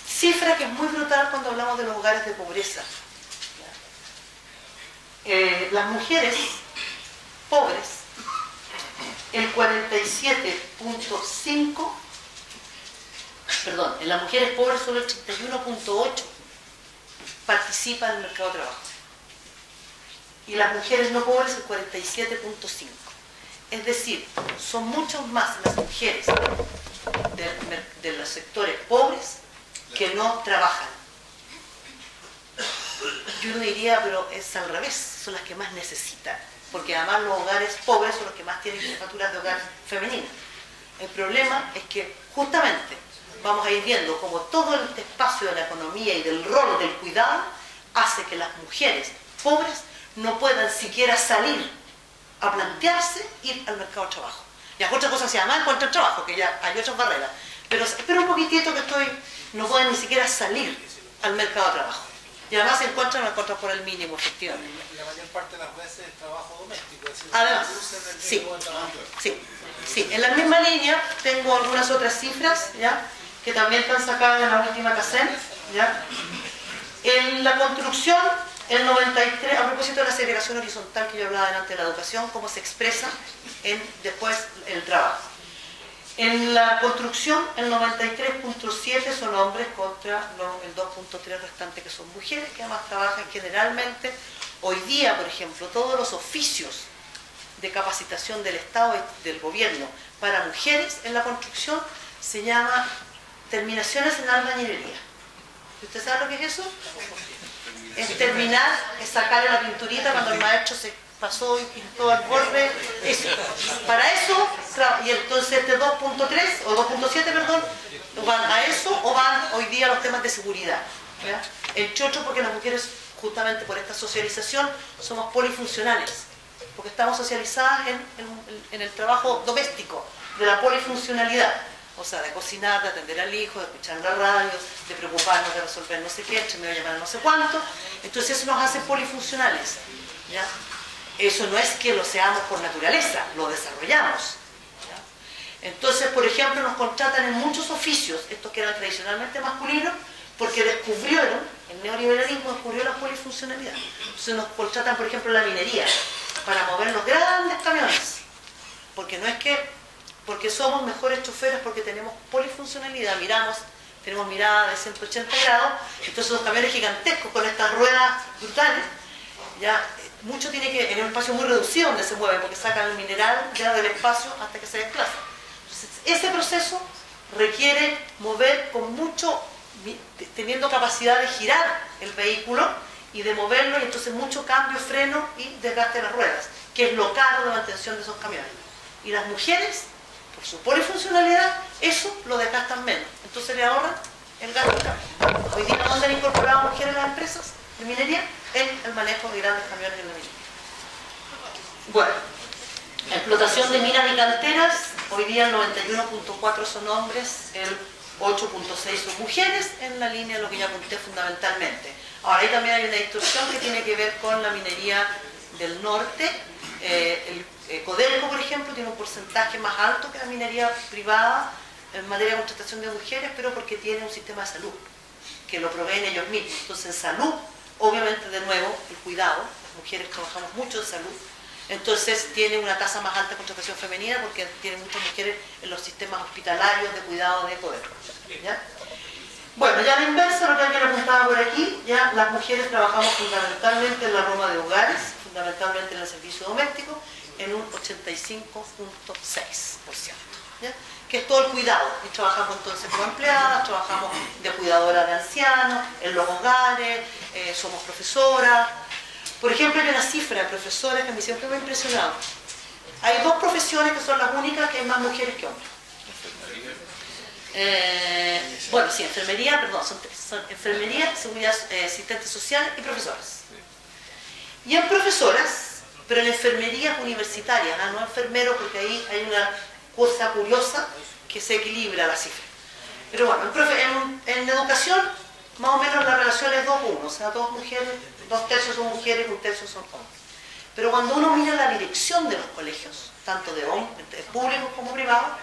Cifra que es muy brutal cuando hablamos de los hogares de pobreza. Eh, las mujeres pobres, el 47.5, perdón, en las mujeres pobres solo el 31.8 participan en el mercado de trabajo y las mujeres no pobres el 47.5. Es decir, son muchas más las mujeres de, los sectores pobres que no trabajan. Yo no diría, pero es al revés, son las que más necesitan, porque además los hogares pobres son los que más tienen jefaturas de hogar femeninas. El problema es que justamente vamos a ir viendo como todo este espacio de la economía y del rol del cuidado hace que las mujeres pobres no puedan siquiera salir a plantearse ir al mercado de trabajo. Y a otra cosa se llama encontrar trabajo, que ya hay otras barreras. Pero espera un poquitito que estoy, no pueden ni siquiera salir al mercado de trabajo. Y además se encuentran, encuentran por el mínimo, efectivamente. La mayor parte de las veces es trabajo doméstico. además, sí, sí, sí. En la misma línea tengo algunas otras cifras, ¿ya? Que también están sacadas en la última CACEN, ¿ya? En la construcción el 93, a propósito de la segregación horizontal que yo hablaba delante de la educación, cómo se expresa en después el trabajo. En la construcción, el 93.7 son hombres contra el 2.3 restante que son mujeres, que además trabajan generalmente, hoy día, por ejemplo, todos los oficios de capacitación del Estado y del gobierno para mujeres en la construcción se llama terminaciones en albañilería. ¿Usted sabe lo que es eso? Es terminar, es sacarle la pinturita cuando el maestro se pasó y pintó al borde. Para eso, y entonces este 2.3 o 2.7, perdón, van a eso o van hoy día a los temas de seguridad. El chocho porque las mujeres, justamente por esta socialización, somos polifuncionales, porque estamos socializadas en, en el trabajo doméstico, de la polifuncionalidad. O sea, de cocinar, de atender al hijo, de escuchar la radio, de preocuparnos, de resolver no sé qué, me voy a llamar no sé cuánto. Entonces eso nos hace polifuncionales. Eso no es que lo seamos por naturaleza, lo desarrollamos. Entonces, por ejemplo, nos contratan en muchos oficios, estos que eran tradicionalmente masculinos, porque descubrieron, el neoliberalismo descubrió la polifuncionalidad. Entonces nos contratan, por ejemplo, en la minería, para mover los grandes camiones. Porque no es que, porque somos mejores choferes porque tenemos polifuncionalidad, miramos, tenemos mirada de 180 grados, entonces los camiones gigantescos con estas ruedas brutales, ya mucho tiene que, en un espacio muy reducido donde se mueve, porque sacan el mineral ya del espacio hasta que se desplaza. Entonces, ese proceso requiere mover con mucho, teniendo capacidad de girar el vehículo y de moverlo, y entonces mucho cambio, freno y desgaste de las ruedas, que es lo caro de mantención de esos camiones. Y las mujeres, por su polifuncionalidad, eso lo desgastan menos. Entonces le ahorran el gasto de Hoy día, ¿dónde han incorporado mujeres en las empresas? de minería en el manejo de grandes camiones en la minería. Bueno, explotación de minas y canteras, hoy día el 91.4 son hombres, el 8.6 son mujeres, en la línea de lo que ya apunté fundamentalmente. Ahora, ahí también hay una distorsión que tiene que ver con la minería del norte. Eh, el eh, por ejemplo, tiene un porcentaje más alto que la minería privada en materia de contratación de mujeres, pero porque tiene un sistema de salud que lo proveen ellos mismos. Entonces, en salud Obviamente, de nuevo, el cuidado, las mujeres trabajamos mucho en salud, entonces tiene una tasa más alta de contratación femenina porque tiene muchas mujeres en los sistemas hospitalarios de cuidado de poder. Bueno, ya a la inversa, lo que alguien apuntaba por aquí, ya las mujeres trabajamos fundamentalmente en la Roma de hogares, fundamentalmente en el servicio doméstico, en un 85.6% que es todo el cuidado. Y trabajamos entonces como empleadas, trabajamos de cuidadora de ancianos, en los hogares, eh, somos profesoras. Por ejemplo, hay una cifra de profesoras que a mí siempre me ha impresionado. Hay dos profesiones que son las únicas que hay más mujeres que hombres. Eh, bueno, sí, enfermería, perdón, son enfermería, seguridad, eh, asistente social y profesoras. Y en profesoras, pero en enfermería universitaria, ¿no? no enfermeros, porque ahí hay una cosa curiosa que se equilibra la cifra. Pero bueno, en, educación más o menos la relación es 2-1, o sea, dos mujeres, dos tercios son mujeres, un tercio son hombres. Pero cuando uno mira la dirección de los colegios, tanto de hombres, públicos como privados,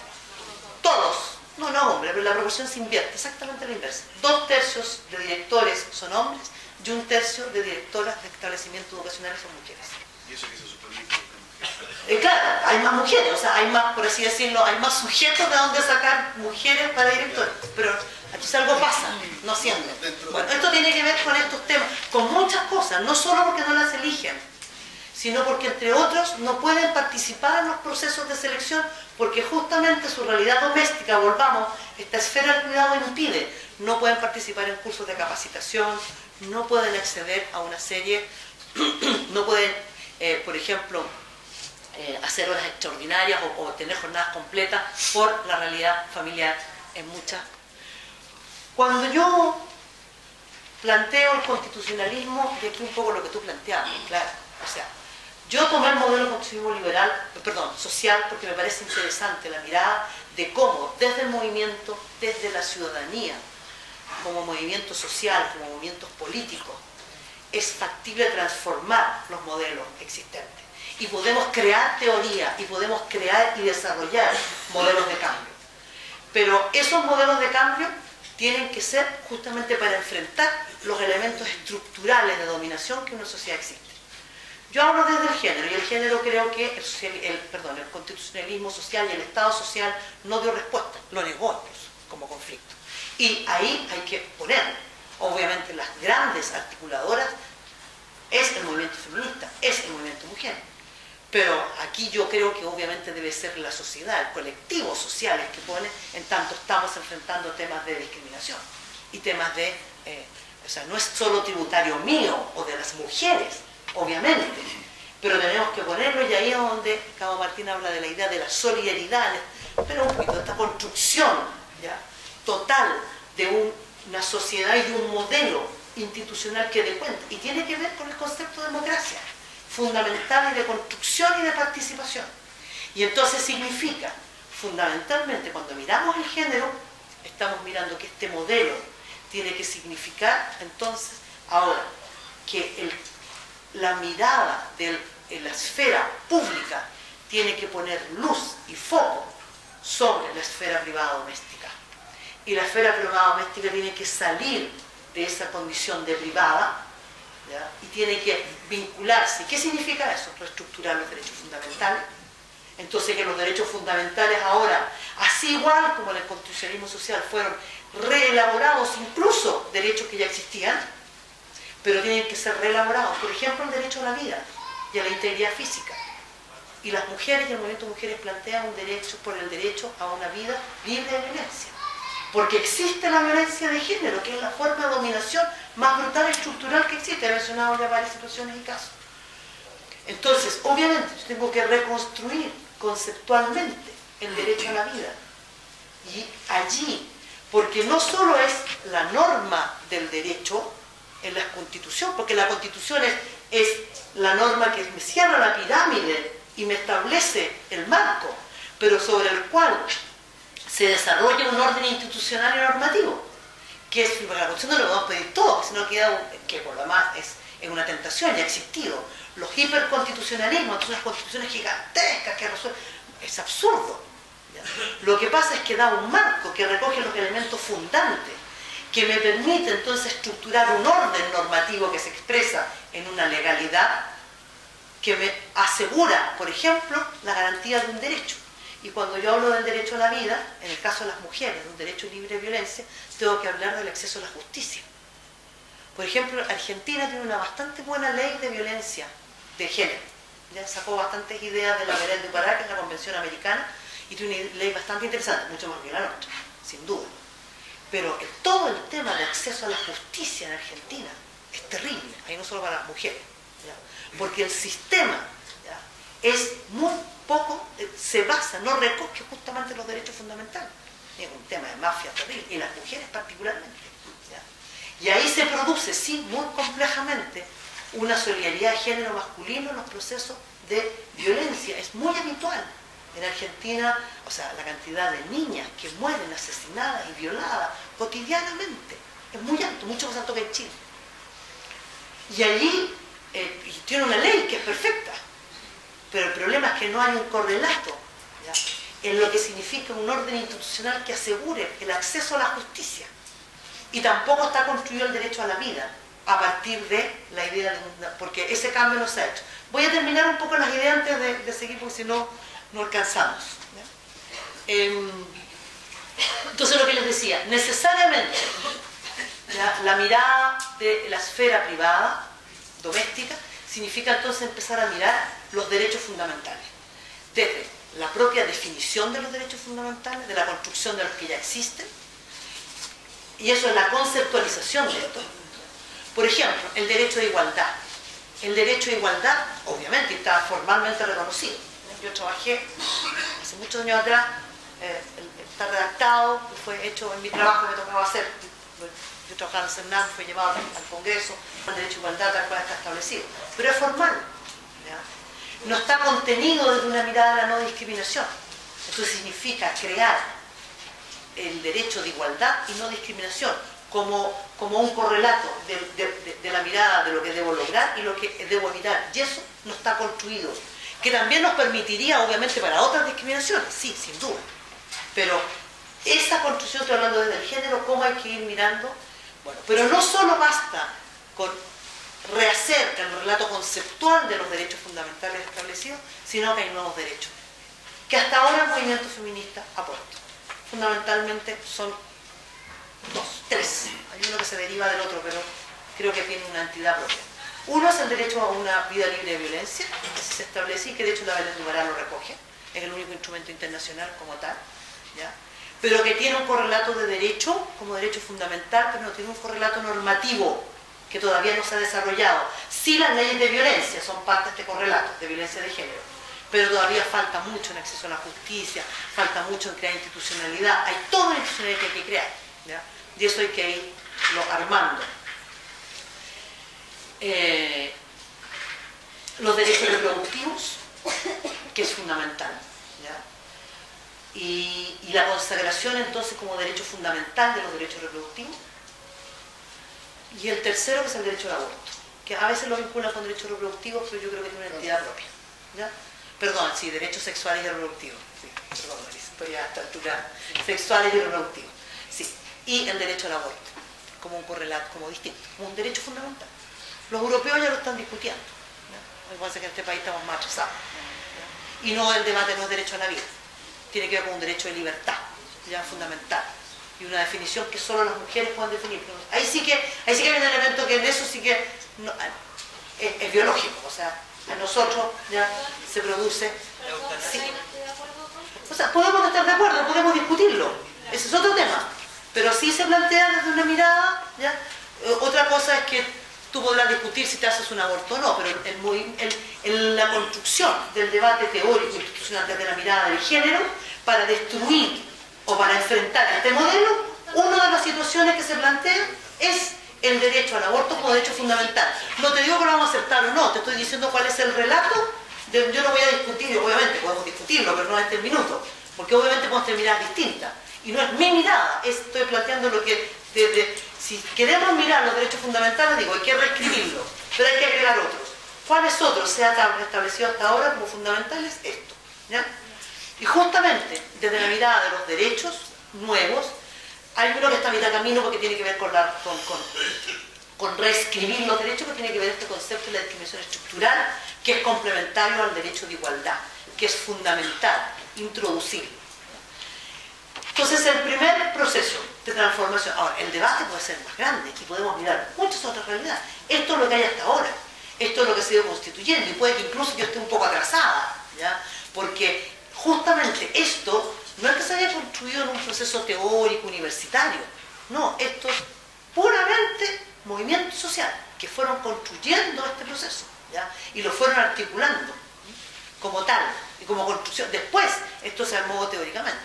todos, no, no hombres, pero la proporción se invierte, exactamente la inversa. Dos tercios de directores son hombres y un tercio de directoras de establecimientos educacionales son mujeres. ¿Y eso que se eh, claro, hay más mujeres, o sea, hay más, por así decirlo, hay más sujetos de donde sacar mujeres para directores, pero aquí algo pasa, no siendo. Bueno, esto tiene que ver con estos temas, con muchas cosas, no solo porque no las eligen, sino porque entre otros no pueden participar en los procesos de selección porque justamente su realidad doméstica, volvamos, esta esfera del cuidado impide, no pueden participar en cursos de capacitación, no pueden acceder a una serie, no pueden, eh, por ejemplo, eh, hacer horas extraordinarias o, tener jornadas completas por la realidad familiar en muchas. Cuando yo planteo el constitucionalismo, y aquí un poco lo que tú planteabas, claro, o sea, yo tomé el modelo constitucionalismo liberal, perdón, social, porque me parece interesante la mirada de cómo desde el movimiento, desde la ciudadanía, como movimiento social, como movimientos políticos, es factible transformar los modelos existentes y podemos crear teoría y podemos crear y desarrollar modelos de cambio. Pero esos modelos de cambio tienen que ser justamente para enfrentar los elementos estructurales de dominación que una sociedad existe. Yo hablo desde el género y el género creo que el, perdón, el constitucionalismo social y el Estado social no dio respuesta, lo negó como conflicto. Y ahí hay que poner, obviamente las grandes articuladoras es el movimiento feminista, es el movimiento mujer. Pero aquí yo creo que obviamente debe ser la sociedad, el colectivo social el que pone, en tanto estamos enfrentando temas de discriminación y temas de, eh, o sea, no es solo tributario mío o de las mujeres, obviamente, pero tenemos que ponerlo y ahí es donde Cabo Martín habla de la idea de la solidaridad, pero un poquito esta construcción ¿ya? total de una sociedad y un modelo institucional que dé cuenta. Y tiene que ver con el concepto de democracia, fundamental y de construcción y de participación. Y entonces significa, fundamentalmente, cuando miramos el género, estamos mirando que este modelo tiene que significar, entonces, ahora, que la mirada de la esfera pública tiene que poner luz y foco sobre la esfera privada doméstica. Y la esfera privada doméstica tiene que salir de esa condición de privada y tiene que vincularse. ¿Qué significa eso? Reestructurar los derechos fundamentales. Entonces que los derechos fundamentales ahora, así igual como en el constitucionalismo social, fueron reelaborados incluso derechos que ya existían, pero tienen que ser reelaborados. Por ejemplo, el derecho a la vida y a la integridad física. Y las mujeres y el movimiento de mujeres plantean un derecho por el derecho a una vida libre de violencia. Porque existe la violencia de género, que es la forma de dominación más brutal y estructural que existe. He mencionado ya varias situaciones y casos. Entonces, obviamente, yo tengo que reconstruir conceptualmente el derecho a la vida. Y allí, porque no solo es la norma del derecho, en la constitución, porque la constitución es, la norma que me cierra la pirámide y me establece el marco, pero sobre el cual se desarrolla un orden institucional y normativo, que es la constitución no lo vamos a pedir todo, sino queda, que por lo demás es, es una tentación, ya ha existido. Los hiperconstitucionalismos, entonces unas constituciones gigantescas que resuelven, es absurdo. Lo que pasa es que da un marco que recoge los elementos fundantes que me permite entonces estructurar un orden normativo que se expresa en una legalidad que me asegura, por ejemplo, la garantía de un derecho. Y cuando yo hablo del derecho a la vida, en el caso de las mujeres, de un derecho libre de violencia, tengo que hablar del acceso a la justicia. Por ejemplo, Argentina tiene una bastante buena ley de violencia de género. Ya sacó bastantes ideas de la Vereda de Pará, que la Convención Americana, y tiene una ley bastante interesante, mucho más que la nuestra, sin duda. Pero todo el tema de acceso a la justicia en Argentina es terrible, ahí no solo para las mujeres, porque el sistema es muy poco, eh, se basa, no recoge justamente los derechos fundamentales. Es un tema de mafia terrible, y las mujeres particularmente. Y ahí se produce, sí, muy complejamente, una solidaridad de género masculino en los procesos de violencia. Es muy habitual en Argentina, o sea, la cantidad de niñas que mueren asesinadas y violadas cotidianamente es muy alto, mucho más alto que en Chile. Y allí eh, tiene una ley que es perfecta, pero el problema es que no hay un correlato en lo que significa un orden institucional que asegure el acceso a la justicia. Y tampoco está construido el derecho a la vida a partir de la idea de... porque ese cambio no se ha hecho. Voy a terminar un poco las ideas antes de, seguir, porque si no no alcanzamos. Em, entonces lo que les decía, necesariamente la mirada de la esfera privada, doméstica, significa entonces empezar a mirar los derechos fundamentales, desde la propia definición de los derechos fundamentales, de la construcción de los que ya existen, y eso es la conceptualización de esto. Por ejemplo, el derecho de igualdad. El derecho de igualdad, obviamente, está formalmente reconocido yo trabajé hace muchos años atrás, eh, está redactado, fue hecho en mi trabajo, me tocaba hacer. Yo trabajaba en el CERNAM, fue llevado al Congreso, el derecho a igualdad tal cual está establecido. Pero es formal, no está contenido desde una mirada de la no discriminación. Eso significa crear el derecho de igualdad y no discriminación como, como un correlato de, de, la mirada de lo que debo lograr y lo que debo evitar. Y eso no está construido que también nos permitiría, obviamente, para otras discriminaciones, sí, sin duda. Pero esa construcción, estoy hablando desde el género, cómo hay que ir mirando. Bueno, pero no solo basta con reacerca el relato conceptual de los derechos fundamentales establecidos, sino que hay nuevos derechos, que hasta ahora el movimiento feminista ha puesto. Fundamentalmente son dos, tres. Hay uno que se deriva del otro, pero creo que tiene una entidad propia. Uno es el derecho a una vida libre de violencia, que se establece y que de hecho la Belén Duvará lo recoge, es el único instrumento internacional como tal, ¿ya? pero que tiene un correlato de derecho como derecho fundamental, pero no tiene un correlato normativo que todavía no se ha desarrollado. Sí las leyes de violencia son parte de este correlato, de violencia de género, pero todavía falta mucho en acceso a la justicia, falta mucho en crear institucionalidad, hay toda una institucionalidad que hay que crear, ¿ya? y eso hay que irlo armando. Eh, los derechos reproductivos, que es fundamental. Y, y, la consagración entonces como derecho fundamental de los derechos reproductivos. Y el tercero que es el derecho al aborto, que a veces lo vinculan con derechos reproductivos, pero yo creo que es una entidad propia. ¿ya? Perdón, sí, derechos sexuales y reproductivos. Sí, perdón, estoy a esta altura. Sexuales y reproductivos. Sí. Y el derecho al aborto, como un correlato, como distinto, como un derecho fundamental. Los europeos ya lo están discutiendo. Pasa es que en este país estamos más atrasados. Y no el debate no es derecho a la vida. Tiene que ver con un derecho de libertad, ya fundamental. Y una definición que solo las mujeres pueden definir. Ahí sí que, ahí sí que hay un elemento que en eso sí que es, es, biológico. O sea, en nosotros ya se produce. Sí. O sea, podemos estar de acuerdo, podemos discutirlo. Ese es otro tema. Pero sí se plantea desde una mirada, ¿ya? Otra cosa es que tú podrás discutir si te haces un aborto o no, pero en la construcción del debate teórico institucional desde la mirada del género, para destruir o para enfrentar este modelo, una de las situaciones que se plantea es el derecho al aborto como derecho fundamental. No te digo que lo vamos a aceptar o no, te estoy diciendo cuál es el relato. De, yo no voy a discutir, obviamente podemos discutirlo, pero no en este minuto, porque obviamente podemos tener miradas distintas. Y no es mi mirada, estoy planteando lo que desde si queremos mirar los derechos fundamentales, digo, hay que reescribirlo, pero hay que agregar otros. ¿Cuáles otros se han establecido hasta ahora como fundamentales? Esto. ¿ya? Y justamente desde la mirada de los derechos nuevos, hay uno que está a mitad camino porque tiene que ver con, la, con, con, con reescribir los derechos, que tiene que ver este concepto de la discriminación estructural, que es complementario al derecho de igualdad, que es fundamental, introducir. Entonces, el primer proceso de transformación, ahora, el debate puede ser más grande y podemos mirar muchas otras realidades. Esto es lo que hay hasta ahora, esto es lo que se ha ido constituyendo y puede que incluso yo esté un poco atrasada, ¿ya? porque justamente esto no es que se haya construido en un proceso teórico universitario, no, esto es puramente movimiento social que fueron construyendo este proceso ¿ya? y lo fueron articulando como tal y como construcción. Después esto se armó teóricamente.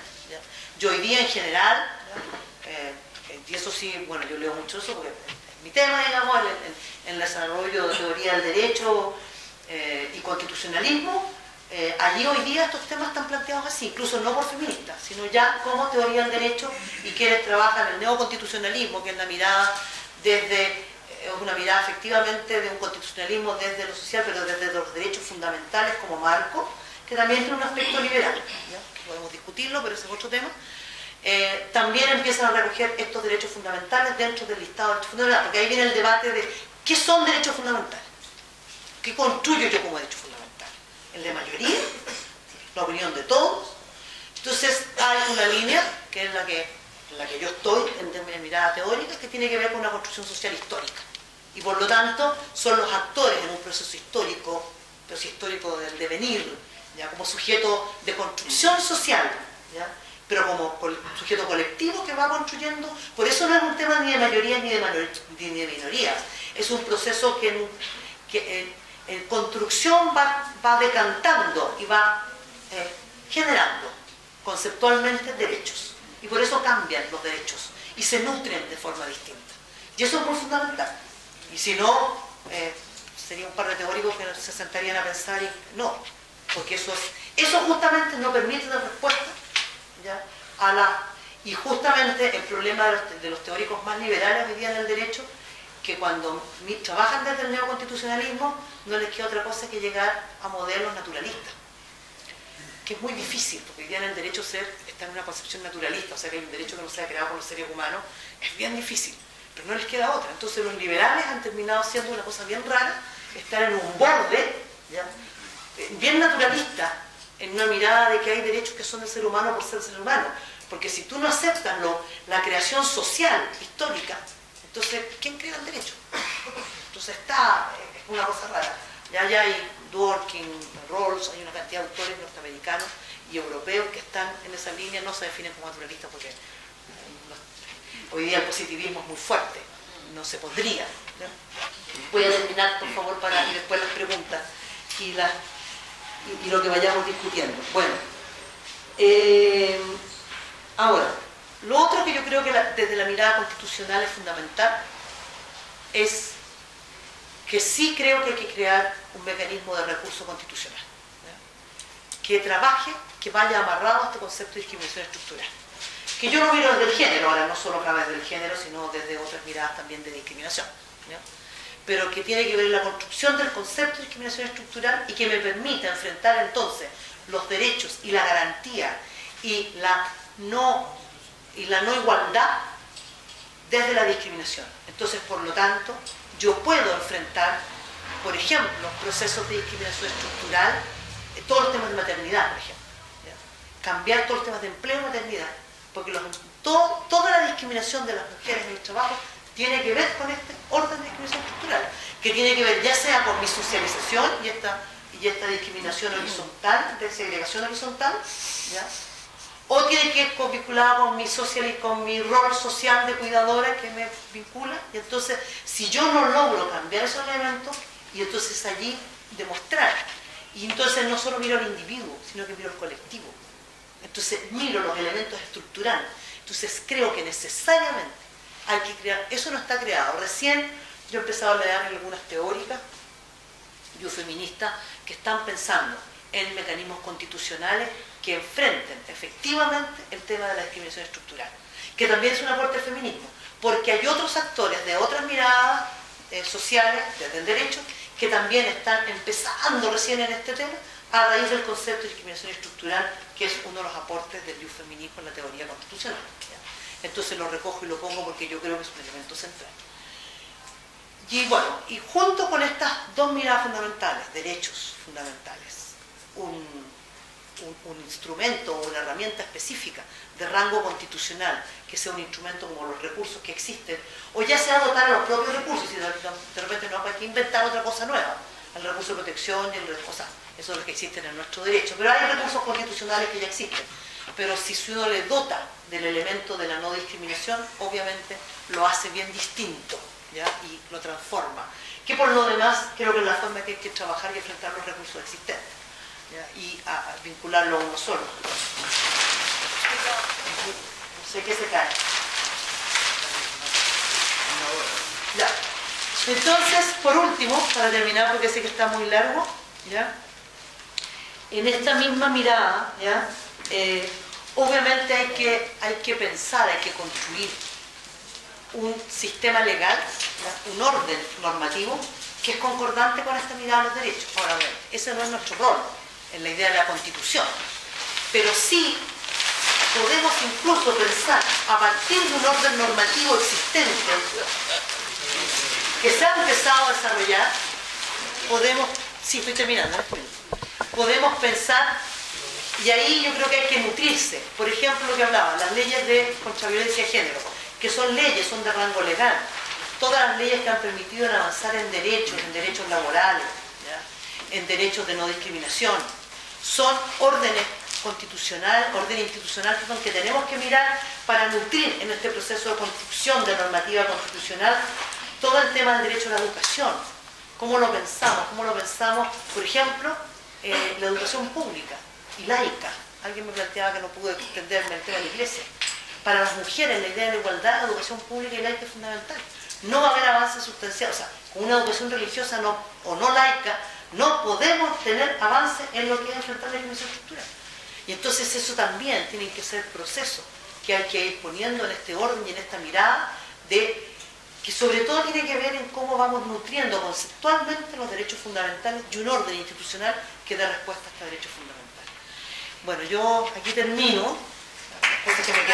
Yo hoy día en general, eh, y eso sí, bueno, yo leo mucho eso porque es mi tema, digamos, en, el desarrollo de teoría del derecho eh, y constitucionalismo, eh, allí hoy día estos temas están planteados así, incluso no por feministas, sino ya como teoría del derecho y quienes trabajan el neoconstitucionalismo, que es la mirada desde, una mirada efectivamente de un constitucionalismo desde lo social, pero desde los derechos fundamentales como marco, que también tiene un aspecto liberal, podemos discutirlo, pero ese es otro tema. Eh, también empiezan a recoger estos derechos fundamentales dentro del listado de derechos fundamentales, porque ahí viene el debate de qué son derechos fundamentales, qué construyo yo como derecho fundamental, el de mayoría, la opinión de todos. Entonces hay una línea, que es la que, la que yo estoy en, en mirada teórica, que tiene que ver con una construcción social histórica. Y por lo tanto son los actores en un proceso histórico, proceso histórico del devenir, como sujeto de construcción social, pero como sujeto colectivo que va construyendo. Por eso no es un tema ni de mayoría ni de, ni de minorías. Es un proceso que en, construcción va, decantando y va eh, generando conceptualmente derechos. Y por eso cambian los derechos y se nutren de forma distinta. Y eso es muy fundamental. Y si no, eh, sería un par de teóricos que se sentarían a pensar y no, porque eso, eso justamente no permite dar respuesta ¿ya? a la... Y justamente el problema de los, teóricos más liberales hoy día en el derecho, que cuando trabajan desde el neoconstitucionalismo, no les queda otra cosa que llegar a modelos naturalistas. Que es muy difícil, porque hoy día en el derecho ser está en una concepción naturalista, o sea que hay un derecho que no sea creado por los seres humanos, es bien difícil. pero no les queda otra. Entonces los liberales han terminado siendo una cosa bien rara, estar en un borde, bien naturalista, en una mirada de que hay derechos que son del ser humano por ser ser humano. Porque si tú no aceptas lo, la creación social, histórica, entonces, ¿quién crea el derecho? Entonces está, es una cosa rara. Ya, hay Dworkin, Rawls, hay una cantidad de autores norteamericanos y europeos que están en esa línea, no se definen como naturalistas porque hoy día el positivismo es muy fuerte, no se podría. Voy a terminar, por favor, para y después las preguntas y, la, y, lo que vayamos discutiendo. Bueno, eh, ahora, lo otro que yo creo que desde la mirada constitucional es fundamental es que sí creo que hay que crear un mecanismo de recurso constitucional que trabaje, que vaya amarrado a este concepto de discriminación estructural. Que yo lo miro desde el género, ahora no solo a través del género, sino desde otras miradas también de discriminación. Pero que tiene que ver la construcción del concepto de discriminación estructural y que me permita enfrentar entonces los derechos y la garantía y la no, y la no igualdad desde la discriminación. Entonces, por lo tanto, yo puedo enfrentar, por ejemplo, procesos de discriminación estructural, todos los temas de maternidad, por ejemplo. Cambiar todos los temas de empleo y maternidad, porque toda la discriminación de las mujeres en el trabajo tiene que ver con este orden de discriminación estructural, que tiene que ver ya sea con mi socialización y esta, y esta discriminación horizontal, de segregación horizontal, o tiene que ir vinculado con mi, social, con mi rol social de cuidadora que me vincula. Y entonces, si yo no logro cambiar esos elementos, y entonces allí demostrar. Y entonces no solo miro al individuo, sino que miro al colectivo. Entonces miro los elementos estructurales. Entonces creo que necesariamente hay que crear, eso no está creado. Recién yo he empezado a leer algunas teóricas, yo feministas, que están pensando en mecanismos constitucionales que enfrenten efectivamente el tema de la discriminación estructural, que también es un aporte al feminismo, porque hay otros actores de otras miradas eh, sociales, desde el derecho, que también están empezando recién en este tema a raíz del concepto de discriminación estructural, que es uno de los aportes del feminismo en la teoría constitucional. Entonces lo recojo y lo pongo porque yo creo que es un elemento central. Y bueno, y junto con estas dos miradas fundamentales, derechos fundamentales, un un, instrumento o una herramienta específica de rango constitucional, que sea un instrumento como los recursos que existen, o ya sea dotar a los propios recursos, y de, repente no hay que inventar otra cosa nueva, el recurso de protección y el o sea, eso es lo que existen en nuestro derecho, pero hay recursos constitucionales que ya existen, pero si uno le dota del elemento de la no discriminación, obviamente lo hace bien distinto ¿ya? y lo transforma, que por lo demás creo que es la forma que hay que trabajar y enfrentar los recursos existentes y a, vincularlo a uno solo. No sé qué se cae. Entonces, por último, para terminar, porque sé que está muy largo, ¿ya? en esta misma mirada, ¿ya? Eh, obviamente hay que, hay que pensar, hay que construir un sistema legal, un orden normativo que es concordante con esta mirada de los derechos. Ahora, ver, ese no es nuestro rol en la idea de la constitución. Pero sí podemos incluso pensar a partir de un orden normativo existente que se ha empezado a desarrollar, podemos, sí, estoy terminando, podemos pensar, y ahí yo creo que hay que nutrirse, por ejemplo, lo que hablaba, las leyes de contra violencia de género, que son leyes, son de rango legal, todas las leyes que han permitido avanzar en derechos, en derechos laborales, en derechos de no discriminación, son órdenes constitucional, orden institucional que tenemos que mirar para nutrir en este proceso de construcción de normativa constitucional todo el tema del derecho a la educación. ¿Cómo lo pensamos? ¿Cómo lo pensamos, por ejemplo, eh, la educación pública y laica? Alguien me planteaba que no pude entenderme el tema de la iglesia. Para las mujeres la idea de la igualdad, la educación pública y laica es fundamental. No va a haber avance sustancial, o sea, con una educación religiosa o no laica no podemos tener avance en lo que es enfrentar la discriminación estructural. Y entonces eso también tiene que ser proceso que hay que ir poniendo en este orden y en esta mirada de que sobre todo tiene que ver en cómo vamos nutriendo conceptualmente los derechos fundamentales y un orden institucional que dé respuesta a estos derechos fundamentales. Bueno, yo aquí termino, que me